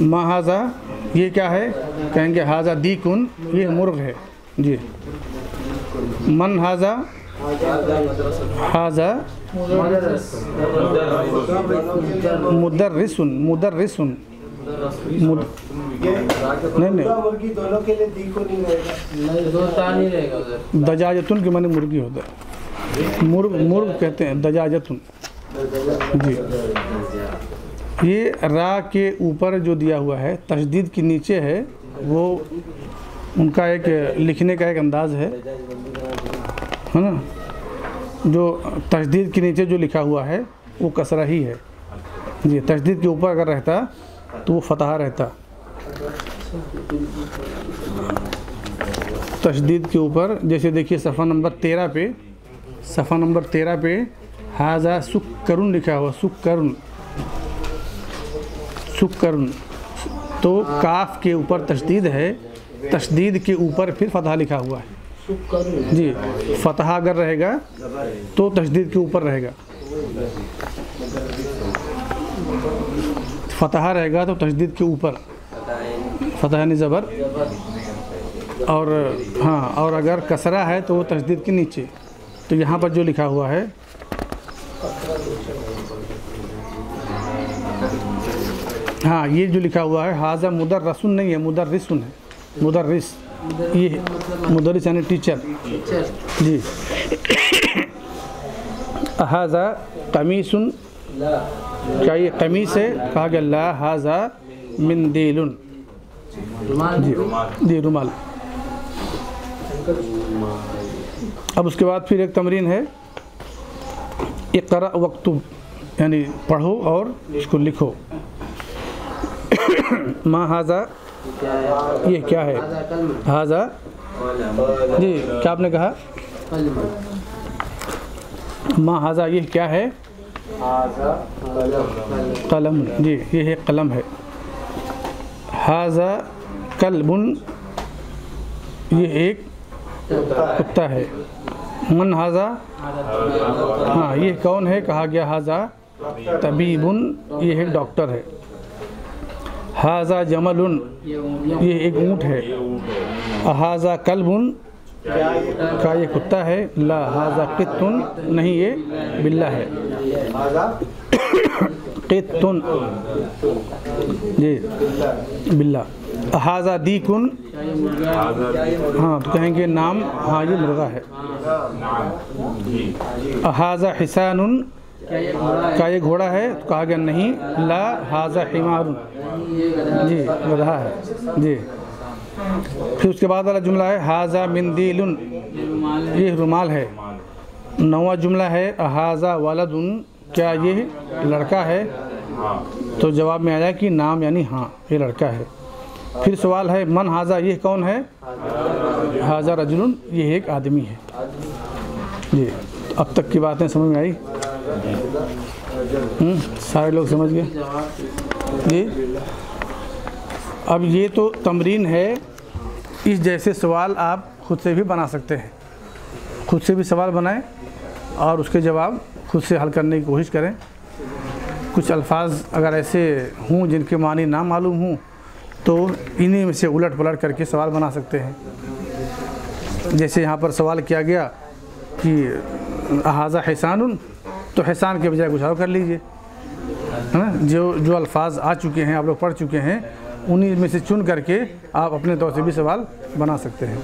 माँ हाजा ये क्या है? कहेंगे हाजा दीकुन, ये मुर्ग है। जी। मन हाजा हाजा मुदर्रिसुन मुदर्रिसुन। मुद नहीं नहीं। दोनों के लिए नहीं रहेगा दजाजतुन के माने मुर्गी होता है। मुर्ग मुर्ग कहते हैं, दजाजतुन। जी। ये रा के ऊपर जो दिया हुआ है, तशदीद के नीचे है, वो उनका एक लिखने का एक अंदाज है। है ना? जो तशदीद के नीचे जो लिखा हुआ है, वो कसरा ही है। जी, तशदीद के ऊपर अगर रहता तो वो फतहा रहता। तशदीद के ऊपर, जैसे देखिए सफ़ा नंबर तेरह पे, सफ़ा नंबर तेरह पे, हाजा सुकरुन लिखा हुआ सुकरुन सुकरुन तो काफ के ऊपर तशदीद है। तशदीद के ऊपर फिर फतहा लिखा हुआ है। जी, फतहा अगर रहेगा तो तशदीद के ऊपर रहेगा। फतहा रहेगा तो तशदीद के ऊपर। फतह ज़बर। और हाँ और अगर कसरा है तो वो तशदीद के नीचे। तो यहाँ पर जो लिखा हुआ है हाँ ये जो लिखा हुआ है हाजा मुदर रसुन नहीं है मुदर रिसुन है। मुदर रिस ये मुदरिस यानी टीचर जी। हाजा कमीसुन क्या ये कमीस है? कहा गया ला हाजा रुमाल। जी जी रुमाल। अब उसके बाद फिर एक तमरीन है। इकरा वक्तुब यानी पढ़ो और इसको लिखो। माँ हाजा, ये क्या है? हाजा। जी, क्या आपने कहा? माँ हाजा, ये क्या है? कलम। जी, ये है कलम है। हाजा कलबुन, ये एक कुत्ता है। मन हाजा। हाँ ये कौन है? कहा गया हाजा। तबीबुन, ये एक डॉक्टर है। हाजा जमलुन, ये एक ऊँट है। हाजा कलबुन, का ये कुत्ता है। ला हाजा कितुन नहीं, ये बिल्ला है। कितुन जी बिल्ला। हाजा दीकुन हाँ तो कहेंगे नाम हाँ ये मुर्गा है। हाजा हिसानुन क्या ये घोड़ा है? का ये घोड़ा है? तो कहा गया नहीं ला हाजा गधा जी गधा है। जी। फिर उसके बाद वाला जुमला है हाजा मिंदीलुन। ये रुमाल है। नवा जुमला है हाजा वालदुन। क्या ये लड़का है? तो जवाब में आया कि नाम यानी हाँ ये लड़का है। फिर सवाल है मन हाजा ये कौन है? हाजा रजुल ये एक आदमी है। जी। अब तक की बातें समझ में आई? सारे लोग समझ गए। जी। अब ये तो तमरीन है, इस जैसे सवाल आप खुद से भी बना सकते हैं। खुद से भी सवाल बनाएँ और उसके जवाब खुद से हल करने की कोशिश करें। कुछ अल्फाज अगर ऐसे हों जिनके मानी ना मालूम हों तो इन्हीं में से उलट पलट करके सवाल बना सकते हैं। जैसे यहाँ पर सवाल किया गया कि अहाजा हैसानुन तो हैसान के बजाय और कर लीजिए। है ना? जो जो अल्फाज आ चुके हैं, आप लोग पढ़ चुके हैं, उन्हीं में से चुन करके आप अपने तौर से भी सवाल बना सकते हैं।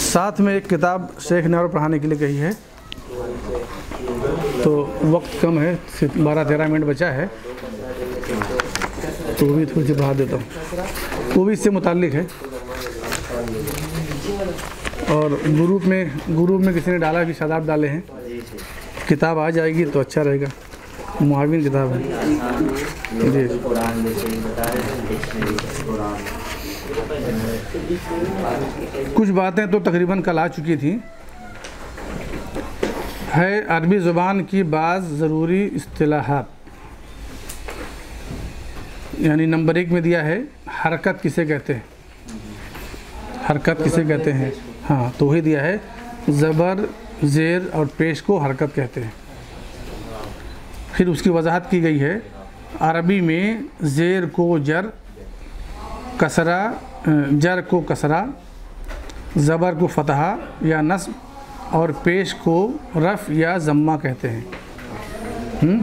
साथ में एक किताब शेख ने और पढ़ाने के लिए कही है। तो वक्त कम है, सिर्फ़ बारह तेरह मिनट बचा है। तो भी थोड़ी सी बढ़ा देता हूँ। वो भी इससे मुतालिक है। और ग्रुप में ग्रुप में किसी ने डाला कि शादाब डाले हैं। किताब आ जाएगी तो अच्छा रहेगा। मुआविन किताब है। जी। कुछ बातें तो तकरीबन कल आ चुकी थी। है अरबी ज़ुबान की बाज़ ज़रूरी इस्तिलाहात। यानी नंबर एक में दिया है, हरकत किसे कहते हैं? हरकत किसे कहते हैं? हाँ तो वही दिया है, ज़बर, ज़ेर और पेश को हरकत कहते हैं। फिर उसकी वजाहत की गई है, अरबी में ज़ेर को जर, कसरा जर को कसरा, ज़बर को फतहा या नस्ब और पेश को रफ़ या ज़म्मा कहते हैं। हुँ?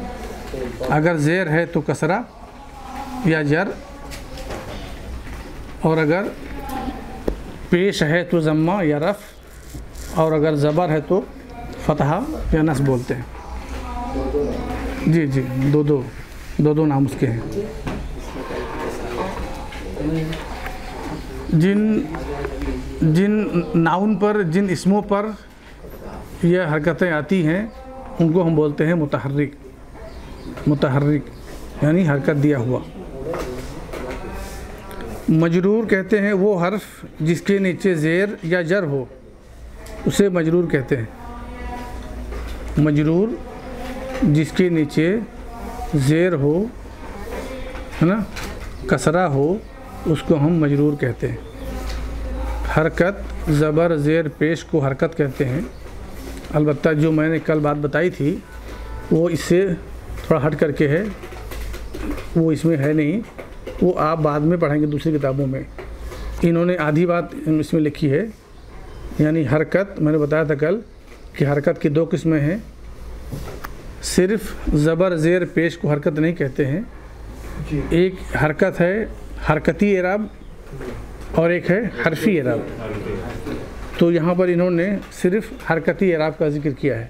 अगर ज़ेर है तो कसरा या जर। और अगर पेश है तो ज़म्मा या रफ़। और अगर ज़बर है तो फतहा या नस बोलते हैं। जी जी, दो दो दो दो नाम उसके हैं। जिन जिन नाउन पर, जिन इसमों पर यह हरकतें आती हैं, उनको हम बोलते हैं मुतहर्रिक। मुतहर्रिक, यानी हरकत दिया हुआ। मजरूर कहते हैं वो हर्फ जिसके नीचे ज़ेर या जर हो, उसे मजरूर कहते हैं। मजरूर जिसके नीचे ज़ेर हो, है ना, कसरा हो, उसको हम मजरूर कहते हैं। हरकत, ज़बर, ज़ेर, पेश को हरकत कहते हैं। अलबत्ता जो मैंने कल बात बताई थी वो इससे थोड़ा हट करके है। वो इसमें है नहीं। वो आप बाद में पढ़ेंगे दूसरी किताबों में। इन्होंने आधी बात इसमें लिखी है। यानी हरकत मैंने बताया था कल कि हरकत की दो किस्में हैं। सिर्फ़ ज़बर ज़ेर पेश को हरकत नहीं कहते हैं। एक हरकत है हरकती एराब और एक है हरफी एराब तो यहाँ पर इन्होंने सिर्फ़ हरकती एराब का ज़िक्र किया है।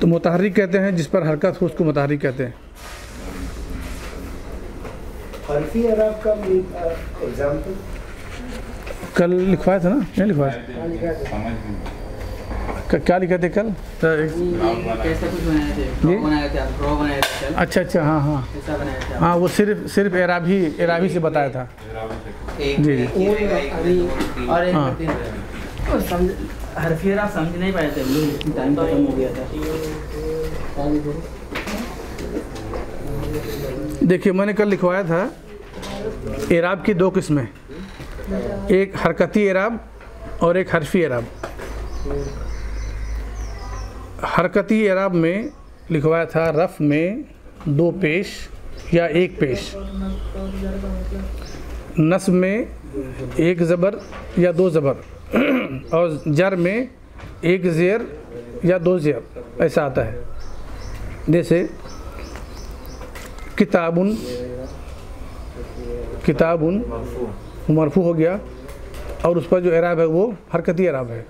तो मुतहरिक कहते हैं जिस पर हरकत हो उसको मुतहरिक कहते हैं। कल लिखवाया था ना? नहीं लिखवाया? क- क्या लिखे थे कल? तो जी? कल? अच्छा अच्छा हाँ हाँ। हाँ वो सिर्फ़ सिर्फ़ एराबी एराबी से बताया था। एक जी। एक हाँ। दिन समझ हर फिर आप समझ नहीं पाए थे लोग टाइम खत्म हो गया था। देखिए मैंने कल लिखवाया था एराब की दो किस्में। एक हरकती एराब और एक हरफी एराब। हरकती अरब में लिखवाया था, रफ़ में दो पेश या एक पेश। नस्ब में एक ज़बर या दो ज़बर। और जर में एक ज़ेर या दो ज़ेर, ऐसा आता है। जैसे, किताबुन किताबुन मरफू हो गया, और उस पर जो एराब है वो हरकती एराब है।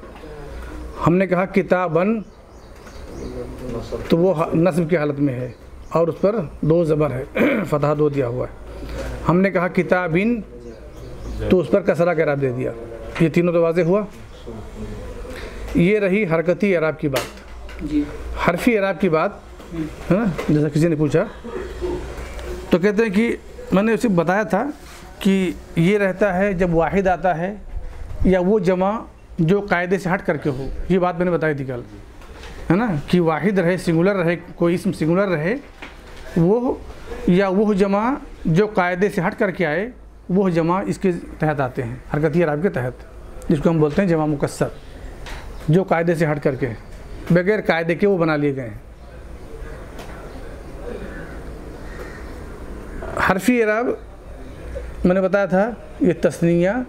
हमने कहा किताबन तो वो नस्ब की हालत में है और उस पर दो ज़बर है फतह दो दिया हुआ है। हमने कहा किताबिन तो उस पर कसरा का दे दिया। ये तीनों तो वाज़े हुआ। ये रही हरकती अराब की बात। जी। हरफी अराब की बात है ना जैसा किसी ने पूछा। तो कहते हैं कि मैंने उसे बताया था कि ये रहता है जब वाहिद आता है या वो जमा जो कायदे से हट करके हो। ये बात मैंने बताई थी कल। है ना, कि वाहिद रहे सिंगुलर रहे, कोई इसम सिंगुलर रहे, वो या वो जमा जो कायदे से हट करके आए वह जमा इसके तहत आते हैं, हरकती अरब के तहत, जिसको हम बोलते हैं जमा मुकसर जो कायदे से हट करके, बगैर कायदे के वो बना लिए गए हैं। हरफी अरब, मैंने बताया था, ये तस्निया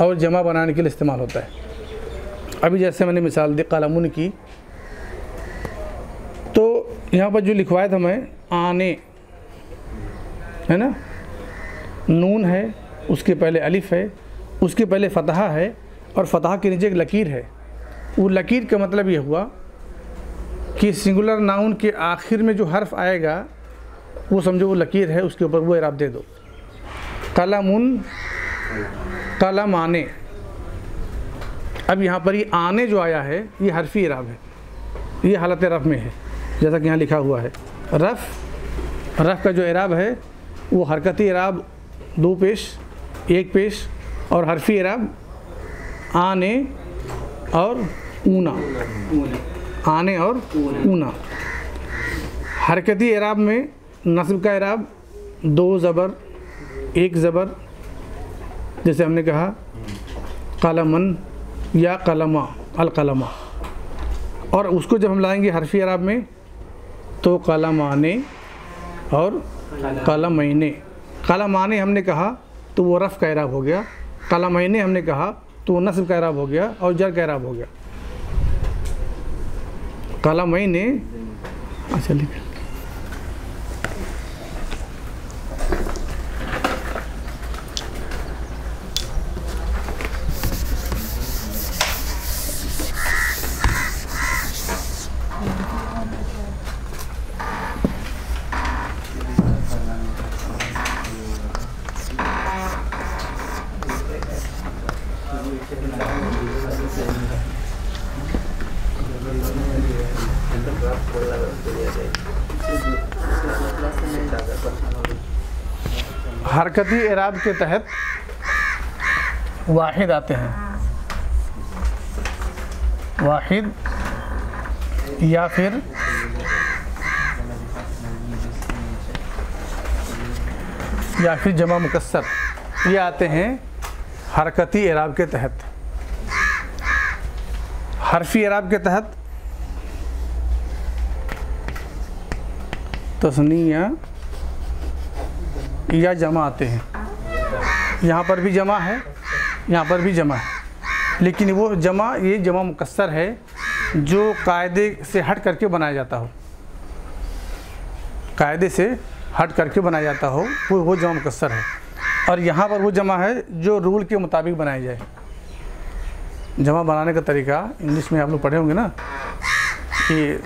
और जमा बनाने के लिए इस्तेमाल होता है। अभी जैसे मैंने मिसाल दी, कलमुन की तो यहाँ पर जो लिखवाया था मैं, आने, है ना? नून है, उसके पहले अलिफ है, उसके पहले फतहा है और फतहा के नीचे एक लकीर है। वो लकीर का मतलब ये हुआ कि सिंगुलर नाउन के आखिर में जो हर्फ आएगा, वो समझो वो लकीर है, उसके ऊपर वो इराब दे दो। कलमुन कलम आने अब यहाँ पर ये आने जो आया है, ये हरफी इराब है। ये हालत रफ़ में है। जैसा कि यहाँ लिखा हुआ है। रफ़ रफ़ का जो इराब है, वो हरकती इराब, दो पेश, एक पेश, और हरफी इराब, आने और ऊना। आने और ऊना। हरकती इराब में नस्ब का इराब, दो ज़बर, एक ज़बर, जैसे हमने कहा, कलमन या कलमा, अलकलमा। और उसको जब हम लाएँगे हरफी अरब में तो कलमाने और कलमैने कलमाने हमने कहा तो वो रफ़ कैराब इराब हो गया। कलमैने हमने कहा तो वो नस्ब कैराब इराब हो गया और जर का इराब हो गया। कलमैने अच्छा लिख। हरकती इराब के तहत वाहिद आते हैं। वाहिद या फिर या फिर जमा मुकस्सर, ये आते हैं हरकती इराब के तहत। हरफी इराब के तहत तस्निया या जमा आते हैं। यहाँ पर भी जमा है, यहाँ पर भी जमा है। लेकिन वो जमा, ये जमा मुकसर है, जो कायदे से हट करके बनाया जाता हो। कायदे से हट करके बनाया जाता हो, वो वो जमा मुकसर है। और यहाँ पर वो जमा है, जो रूल के मुताबिक बनाई जाए। जमा बनाने का तरीका, इंग्लिश में आप लोग पढ़े होंगे ना, कि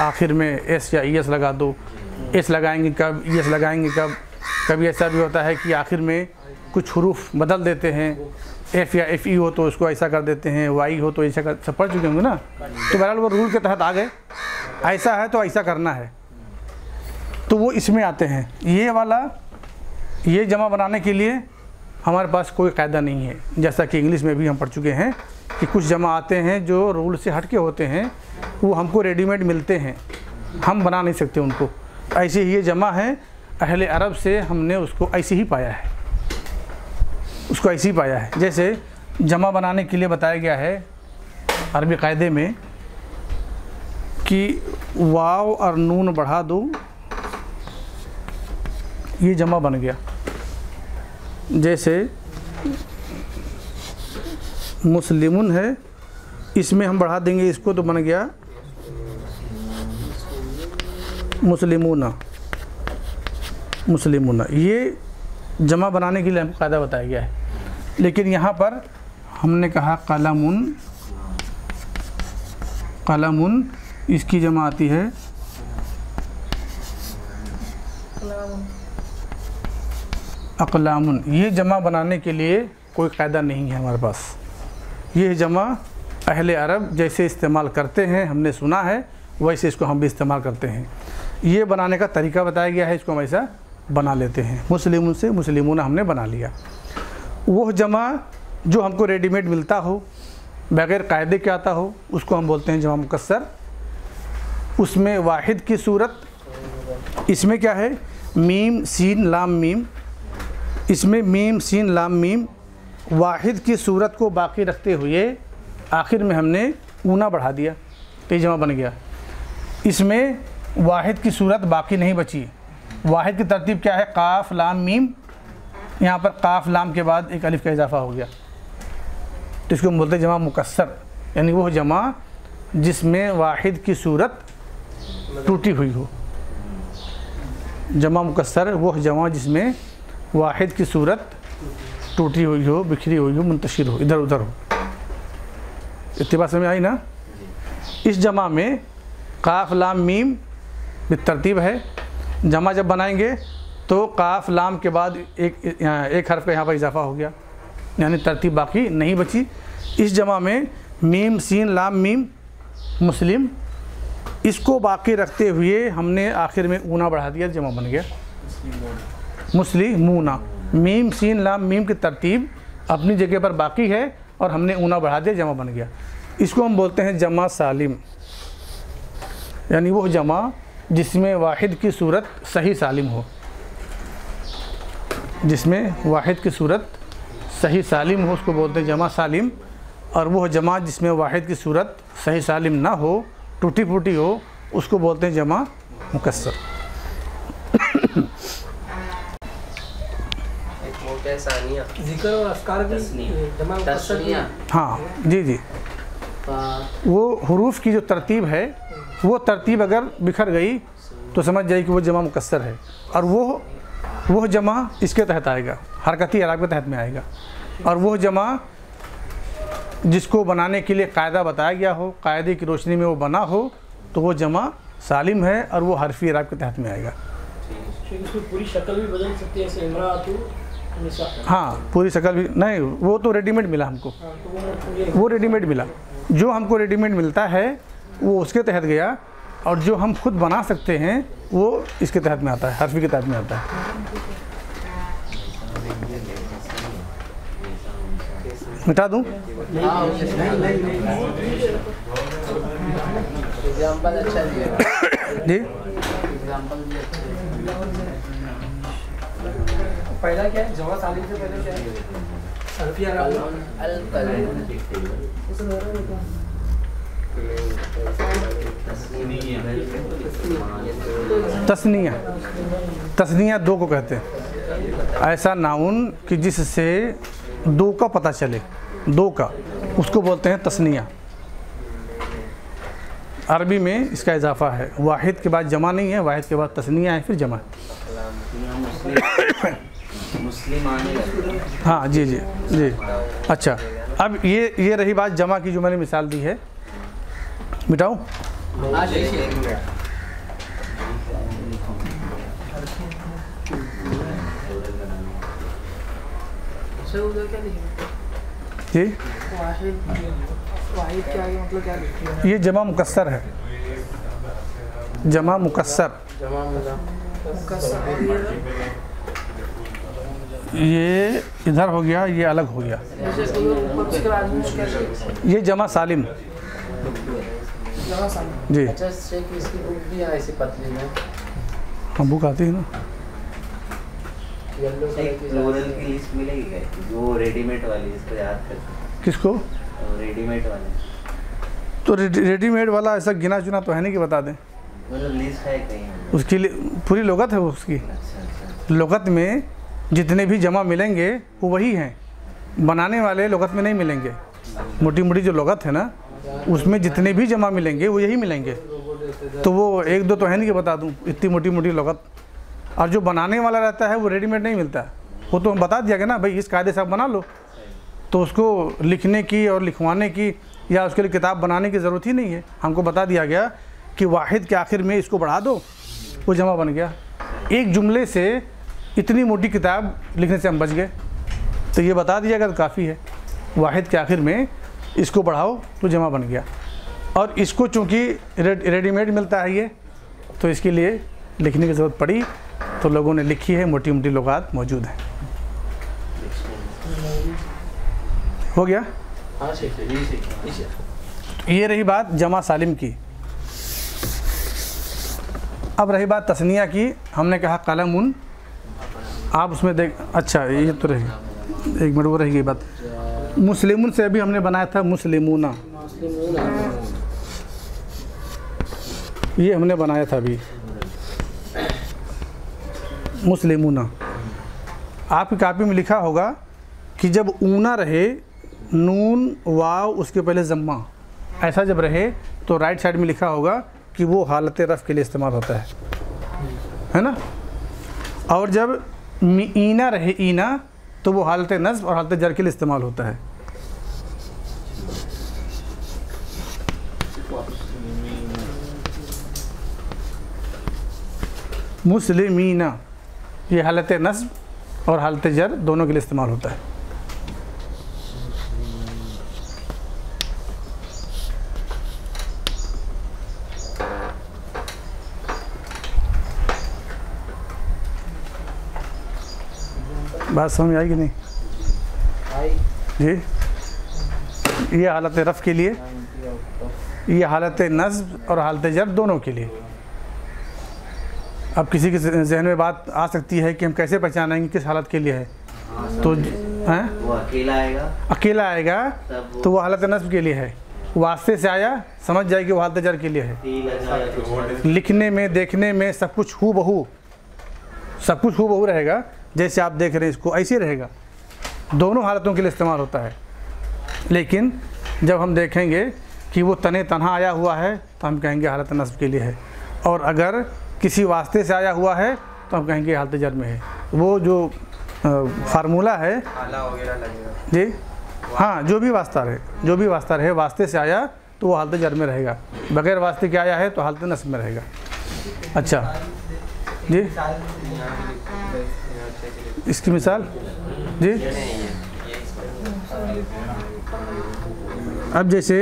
आखिर में एस या ई एस लगा दो। एस लगाएँगे कब, ई एस लगाएँगे कब कभी ऐसा भी होता है कि आखिर में कुछ हरूफ बदल देते हैं, एफ़ या एफ़ ई हो तो उसको ऐसा कर देते हैं, वाई हो तो ऐसा कर, सब पढ़ चुके होंगे ना? तो बहरहाल वो रूल के तहत आ गए। ऐसा है तो ऐसा करना है। तो वो इसमें आते हैं। ये वाला, ये जमा बनाने के लिए हमारे पास कोई कायदा नहीं है। जैसा कि इंग्लिश में भी हम पढ़ चुके हैं कि कुछ जमा आते हैं जो रूल से हट के होते हैं, वो हमको रेडीमेड मिलते हैं। हम बना नहीं सकते उनको। ऐसे ही ये जमा है अहले अरब से हमने उसको ऐसे ही पाया है। उसको ऐसे ही पाया है। जैसे जमा बनाने के लिए बताया गया है अरबी कायदे में कि वाव और नून बढ़ा दो, ये जमा बन गया। जैसे मुस्लिमुन है, इसमें हम बढ़ा देंगे, इसको तो बन गया मुस्लिमुना। मुस्लिमुना। ये जमा बनाने के लिए हमको कायदा बताया गया है। लेकिन यहाँ पर हमने कहा कलमुन कलमुन, इसकी जमा आती है। अकलामुन, ये जमा बनाने के लिए कोई कायदा नहीं है हमारे पास। ये जमा अहले अरब जैसे इस्तेमाल करते हैं, हमने सुना है, वैसे इसको हम भी इस्तेमाल करते हैं। ये बनाने का तरीका बताया गया है इसको हम ऐसा बना लेते हैं। मुस्लिम से मुस्लिमों हमने बना लिया। वो जमा जो हमको रेडीमेड मिलता हो, बग़ैर कायदे के आता हो, उसको हम बोलते हैं जमा मुकसर उसमें वाहिद की सूरत, इसमें क्या है? मीम, सीन, लाम, मीम। इसमें मीम, सीन, लाम, मीम। वाहिद की सूरत को बाकी रखते हुए आखिर में हमने ऊना बढ़ा दिया। तो ये जमा बन गया। इसमें वाहिद की सूरत बाकी नहीं बची। वाहिद की तरतीब क्या है? काफ, लाम, मीम। यहाँ पर काफ, लाम के बाद एक अलिफ का इजाफा हो गया। तो इसको बोलते हैं जमा मुकसर यानी वह जमा जिसमें वाहिद की सूरत टूटी हुई हो। जमा मुकसर वह जमा जिसमें वाहिद की सूरत टूटी हुई हो, बिखरी हुई हो, मुंतशिर हो, इधर उधर हो। इतनी बात समझ आई ना? इस जमा में काफ, लाम, मीम तरतीब है। जमा जब बनाएँगे तो काफ लाम के बाद एक एक हर्फ का यहाँ पर इजाफा हो गया। यानी तरतीब बाकी नहीं बची। इस जमा में मीम, सीन, लाम, मीम, मुस्लिम, इसको बाकी रखते हुए हमने आखिर में ऊना बढ़ा दिया, जमा बन गया। मुस्लिमूना मीम, सीन, लाम, मीम की तरतीब अपनी जगह पर बाकी है और हमने ऊना बढ़ा दिया, जमा बन गया। इसको हम बोलते हैं जमा सालिम। यानी वो जमा जिसमें वाहिद की सूरत सही सालिम हो। जिसमें वाहिद की सूरत सही सालिम हो उसको बोलते हैं जमा सालिम। और वह जमा जिसमें वाहिद की सूरत सही सालिम ना हो टूटी फूटी हो उसको बोलते हैं जमा मुकस्सर। एक मोटे सानिया ज़िक्र और अस्कार भी जमा मुकस्सर की तस्निया हाँ। जी जी। वो हरूफ की जो तरतीब है वो तरतीब अगर बिखर गई तो समझ जाए कि वो जमा मुकसर है। और वो वो जमा इसके तहत आएगा हरकती अरब के तहत में आएगा। और वो जमा जिसको बनाने के लिए कायदा बताया गया हो कायदे की रोशनी में वो बना हो तो वो जमा सालिम है और वो हरफी अरब के तहत में आएगा। पूरी शक्ल भी बदल सकती है हाँ पूरी शक्ल भी नहीं वो तो रेडीमेड मिला हमको। हाँ, तो वो रेडीमेड मिला। जो हमको रेडीमेड मिलता है वो उसके तहत गया और जो हम खुद बना सकते हैं वो इसके तहत में आता है हरफी के तहत में आता है। मिटा दूँ? जी। पहला क्या है? जमा सालिम से पहले क्या है हरफिया कलम अल कलम तस्निया। तस्निया दो को कहते हैं। ऐसा नाउन कि जिससे दो का पता चले। दो का। उसको बोलते हैं तस्निया। अरबी में इसका इजाफा है। वाहिद के बाद जमा नहीं है। वाहिद के बाद तस्निया है, फिर जमा। है, जी जी जी। अच्छा। अब ये ये रही बात जमा की जो मैंने मिसाल दी है। क्या लिखा ये जमा मुकस्सर है। जमा और ये ये इधर हो गया, ये अलग हो गया। ये जमा सालिम। जी। अच्छा बुक भी है ऐसी पतली में। हाँ बुक आती है ना? किसको? रेडीमेड वाले। तो रेडीमेड वाला ऐसा गिना चुना तो है नहीं कि बता दें? मतलब लिस्ट है कहीं उसकी लिए पूरी लगत है वो उसकी? अच्छा अच्छा लगत में जितने भी जमा मिलेंगे वो वही हैं। बनाने वाले लगत में नहीं मिलेंगे। मोटी मोटी जो लगत है ना उसमें जितने भी जमा मिलेंगे, वो यही मिलेंगे। तो वो एक दो तो है नहीं कि बता दूँ, इतनी मोटी मोटी लगत। और जो बनाने वाला रहता है, वो रेडीमेड नहीं मिलता। वो तो हम बता दिया गया ना, भाई, इस कायदे से आप बना लो। तो उसको लिखने की और लिखवाने की या उसके लिए किताब बनाने की ज़रूरत ही नहीं है। हमको बता दिया गया कि वाहिद के आखिर में इसको बढ़ा दो, वो जमा बन गया। एक जुमले से इतनी मोटी किताब लिखने से हम बच गए। तो ये बता दिया गया तो काफ़ी है। वाहिद के आखिर में इसको बढ़ाओ तो जमा बन गया। और इसको चूँकि रेड, रेडीमेड मिलता है ये तो इसके लिए लिखने की ज़रूरत पड़ी तो लोगों ने लिखी है मोटी मोटी लुगात मौजूद हैं। हो गया? हाँ। ये रही बात जमा सालिम की। अब रही बात तस्निया की हमने कहा कलम उन आप उसमें देख अच्छा ये तो रही एक मिनट वो रह गई बात। मुस्लिमुन से अभी हमने बनाया था मुस्लिमूना। ये हमने बनाया था अभी। मुस्लिमूना। आपकी कापी में लिखा होगा कि जब ऊना रहे, नून, वाव, उसके पहले ज़म्मा। ऐसा जब रहे तो राइट साइड में लिखा होगा कि वो हालत रफ़ के लिए इस्तेमाल होता है। है ना? और जब ईना रहे, ईना तो वो हालत नज़ और हालत जर के लिए इस्तेमाल होता है। मुस्लिमीना, ये हालत नस्ब और हालत जर दोनों के लिए इस्तेमाल होता है। बात समझ आई कि नहीं? जी। ये हालत रफ़ के लिए ये हालत नज़ब और हालत जर दोनों के लिए। अब किसी के जहन में बात आ सकती है कि हम कैसे पहचानेंगे किस हालत के लिए है? तो हैं? वो अकेला आएगा। अकेला आएगा तो वो हालत नस्ब के लिए है। वास्ते से आया समझ जाए कि वो हालत जर के लिए है। लिखने में देखने में सब कुछ हु बहू सब कुछ हु बहू रहेगा। जैसे आप देख रहे हैं इसको ऐसे रहेगा। दोनों हालतों के लिए इस्तेमाल होता है। लेकिन जब हम देखेंगे कि वो तने तनहा आया हुआ है तो हम कहेंगे हालत नस्ब के लिए है। और अगर किसी वास्ते से आया हुआ है तो हम कहेंगे हालत जर में है। वो जो फार्मूला है जी हाँ जो भी वास्ता रहे जो भी वास्ता रहे वास्ते से आया तो वो हालत जर में रहेगा। बगैर वास्ते के आया है तो हालत नस्ब में रहेगा। अच्छा जी। इसकी मिसाल? जी? अब जैसे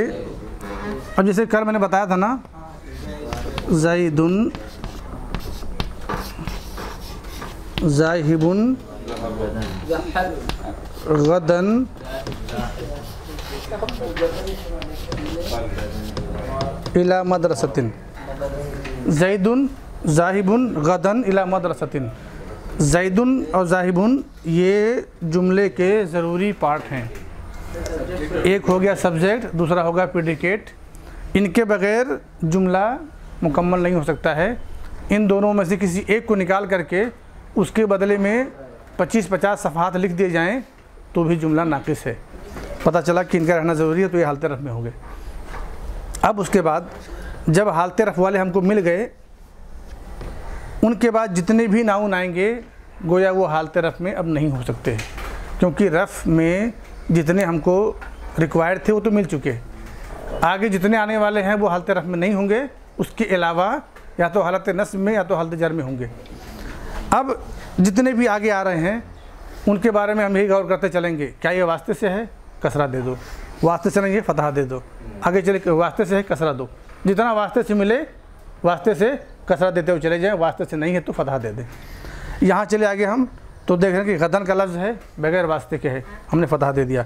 अब जैसे कल मैंने बताया था ना जईदुन जाहिबुन, गदन, इला मदरसतिन। जैदुन जाहिबुन, गदन, इला मदरसतिन। जैदुन और जाहिबुन, ये जुमले के ज़रूरी पार्ट हैं। एक हो गया सब्जेक्ट, दूसरा होगा प्रिडिकेट। इनके बगैर जुमला मुकम्मल नहीं हो सकता है। इन दोनों में से किसी एक को निकाल करके उसके बदले में 25-50 सफ़ात लिख दिए जाएँ तो भी जुमला नाकिस है। पता चला कि इनका रहना ज़रूरी है तो ये हालत रफ़ में हो गए। अब उसके बाद, जब हालत रफ़ वाले हमको मिल गए उनके बाद जितने भी नाउन आएँगे, गोया वो हालत रफ़ में अब नहीं हो सकते। क्योंकि रफ़ में जितने हमको रिक्वायर्ड थे वो तो मिल चुके। आगे जितने आने वाले हैं वो हालत रफ़ में नहीं होंगे। उसके अलावा या तो हालत नस्ब में या तो हालत जर में होंगे। अब जितने भी आगे आ रहे हैं, उनके बारे में हम यही गौर करते चलेंगे। क्या ये वास्ते से है? कसरा दे दो। वास्ते से नहीं है, फतहा दे दो। आगे चले, वास्ते से है, कसरा दो। जितना वास्ते से मिले, वास्ते से कसरा देते हुए चले जाए वास्ते से नहीं है तो फतहा दे दें। यहाँ चले आगे हम तो देख रहे हैं कि गदन का लफ्ज़ है, बगैर वास्ते के है, हमने फतहा दे दिया।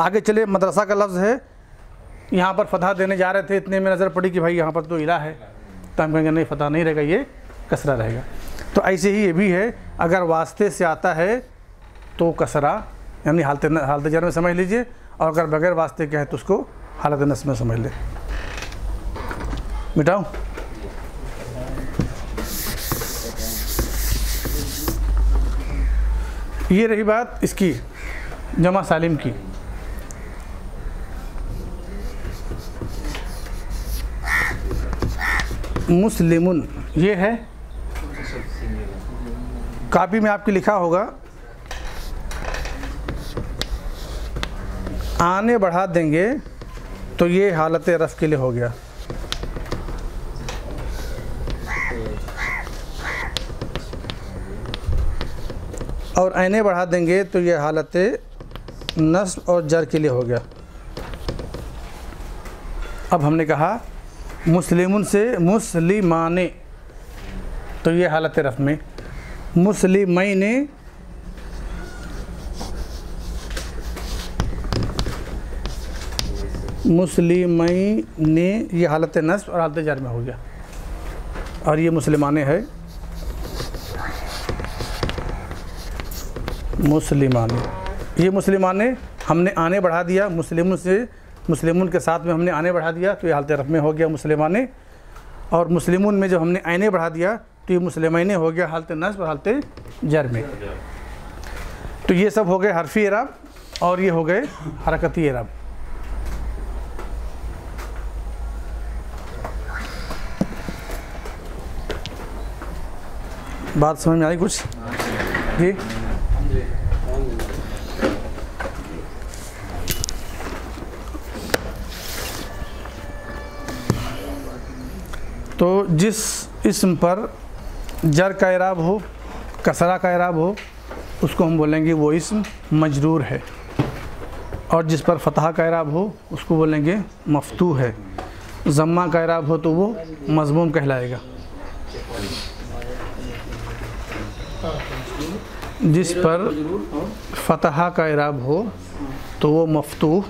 आगे चले, मदरसा का लफ्ज़ है, यहाँ पर फतहा देने जा रहे थे, इतने में नज़र पड़ी कि भाई यहाँ पर तो इला है। तो हम कहेंगे, नहीं, फतहा नहीं रहेगा, ये कसरा रहेगा। तो ऐसे ही ये भी है, अगर वास्ते से आता है तो कसरा, यानी हालत हालत जर में समझ लीजिए, और अगर बगैर वास्ते के है तो उसको हालत नस में समझ ले। मिटाऊँ? ये रही बात इसकी, जमा सालिम की। मुस्लिम ये है। कापी में आपके लिखा होगा, आने बढ़ा देंगे तो ये हालत रफ़ के लिए हो गया। और आने बढ़ा देंगे तो ये हालत नस्ब और जर के लिए हो गया। अब हमने कहा, मुस्लिमुन से मुस्लिमाने तो ये हालत रफ़ में। मुस्लिमैने मुस्लिमई ने ये हालत नस्ब और हालत जर में हो गया। और ये मुसलमाने है। मुसलिमाने। ये मुसलिमाने हमने आने बढ़ा दिया, मुस्लिम से मुस्लिमुन के साथ में हमने आने बढ़ा दिया तो ये हालत रफ में हो गया मुसलमाने और मुस्लिमुन में जब हमने आने बढ़ा दिया तो ये मुसलमाने हो गया हालत नस्ब, हालत जर में तो ये सब हो गए हरफी एराब और ये हो गए हरकती एराब। बात समझ में आई कुछ? जी। तो जिस इसम पर जर का इराब हो, कसरा का इराब हो, उसको हम बोलेंगे वो इसम मजरूर है। और जिस पर फतह का इराब हो, उसको बोलेंगे मफतू है। ज़म्मा का इराब हो तो वो मजमूम कहलाएगा। जिस पर फतहा का इराब हो तो वो मफतूह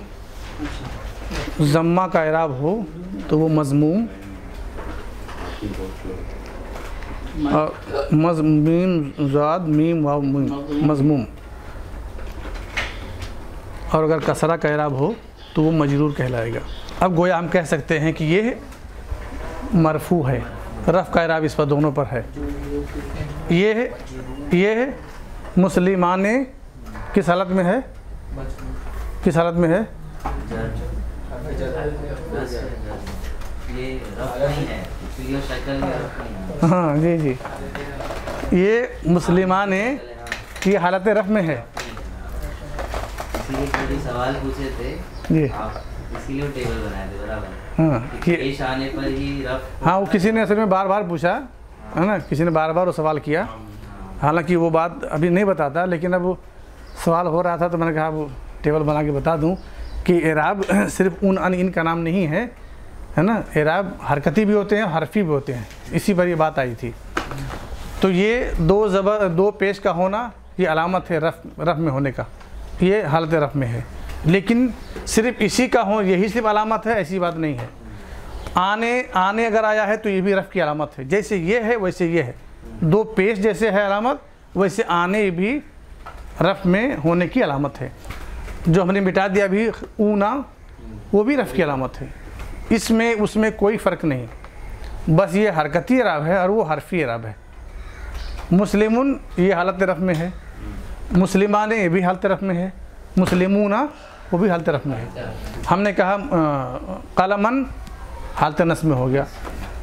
ज़म्मा का इराब हो तो वो मज़मूम और मज मीम ज़ाद मीम वाव मीम मज़मूम। और अगर कसरा का इराब हो तो वो मजरूर कहलाएगा। अब गोया हम कह सकते हैं कि ये मरफू है। रफ़ का इराब इस पर दोनों पर है। ये ये मुसलिमान किस हालत में है? किस हालत में है? ये रफ नहीं है। तो है। हाँ जी जी। ये मुसलिमान की हालत रफ़ में है। इसीलिए सवाल पूछे थे। जी। इसीलिए टेबल बनाए थे बराबर। हाँ कि कि आने पर ही रफ हाँ वो किसी ने असल में बार बार पूछा है ना? किसी ने बार बार वो सवाल किया। हालाँकि वो बात अभी नहीं बताता लेकिन अब सवाल हो रहा था तो मैंने कहा वो टेबल बना के बता दूँ कि एराब सिर्फ़ उन अन इन का नाम नहीं है है ना? एराब हरकती भी होते हैं, हरफी भी होते हैं। इसी पर ये बात आई थी। तो ये दो ज़बर दो पेश का होना, ये अलामत है रफ रफ में होने का। ये हालत रफ में है। लेकिन सिर्फ़ इसी का हो, यही सिर्फ़ अलामत है, ऐसी बात नहीं है। आने आने अगर आया है तो ये भी रफ़ की अलामत है। जैसे ये है, वैसे ये है। दो पेश जैसे है अलामत, वैसे आने भी रफ़ में होने की अलामत है। जो हमने मिटा दिया अभी, ऊना, वो भी रफ़ की अलामत है। इसमें, उसमें कोई फ़र्क नहीं। बस ये हरकती अरब है और वो हरफी अरब है। मुस्लिम ये हालत रफ़ में है। मुस्लिमान ये भी हालत रफ़ में है। मुस्लिमूना वो भी हालत रफ़ में है। हमने कहा कलमन हालत नस में हो गया।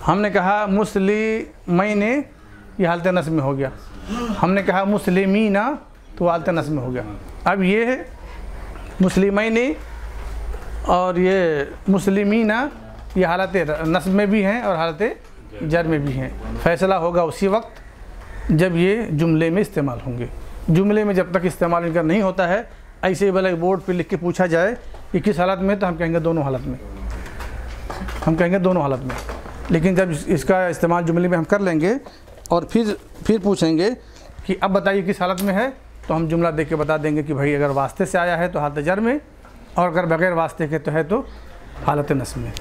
हमने कहा, मुस्लिमैन ये हालत नस में हो गया। हमने कहा, मुस्लिमीना तो हालत नस में हो गया। अब ये है, मुस्लिमैन और ये मुस्लिमीना ये हालत नस्ब में भी हैं और हालत जर में भी हैं। फैसला होगा उसी वक्त जब ये जुमले में इस्तेमाल होंगे। जुमले में जब तक इस्तेमाल इनका नहीं होता है, ऐसे ही भले बोर्ड पे लिख के पूछा जाए कि किस हालत में तो हम कहेंगे दोनों हालत में। हम कहेंगे दोनों हालत में। लेकिन जब इसका इस्तेमाल जुमले में हम कर लेंगे और फिर फिर पूछेंगे कि अब बताइए किस हालत में है तो हम जुमला देख के बता देंगे कि भाई अगर वास्ते से आया है तो हालत जर में और अगर बगैर वास्ते के तो है तो हालत नस में।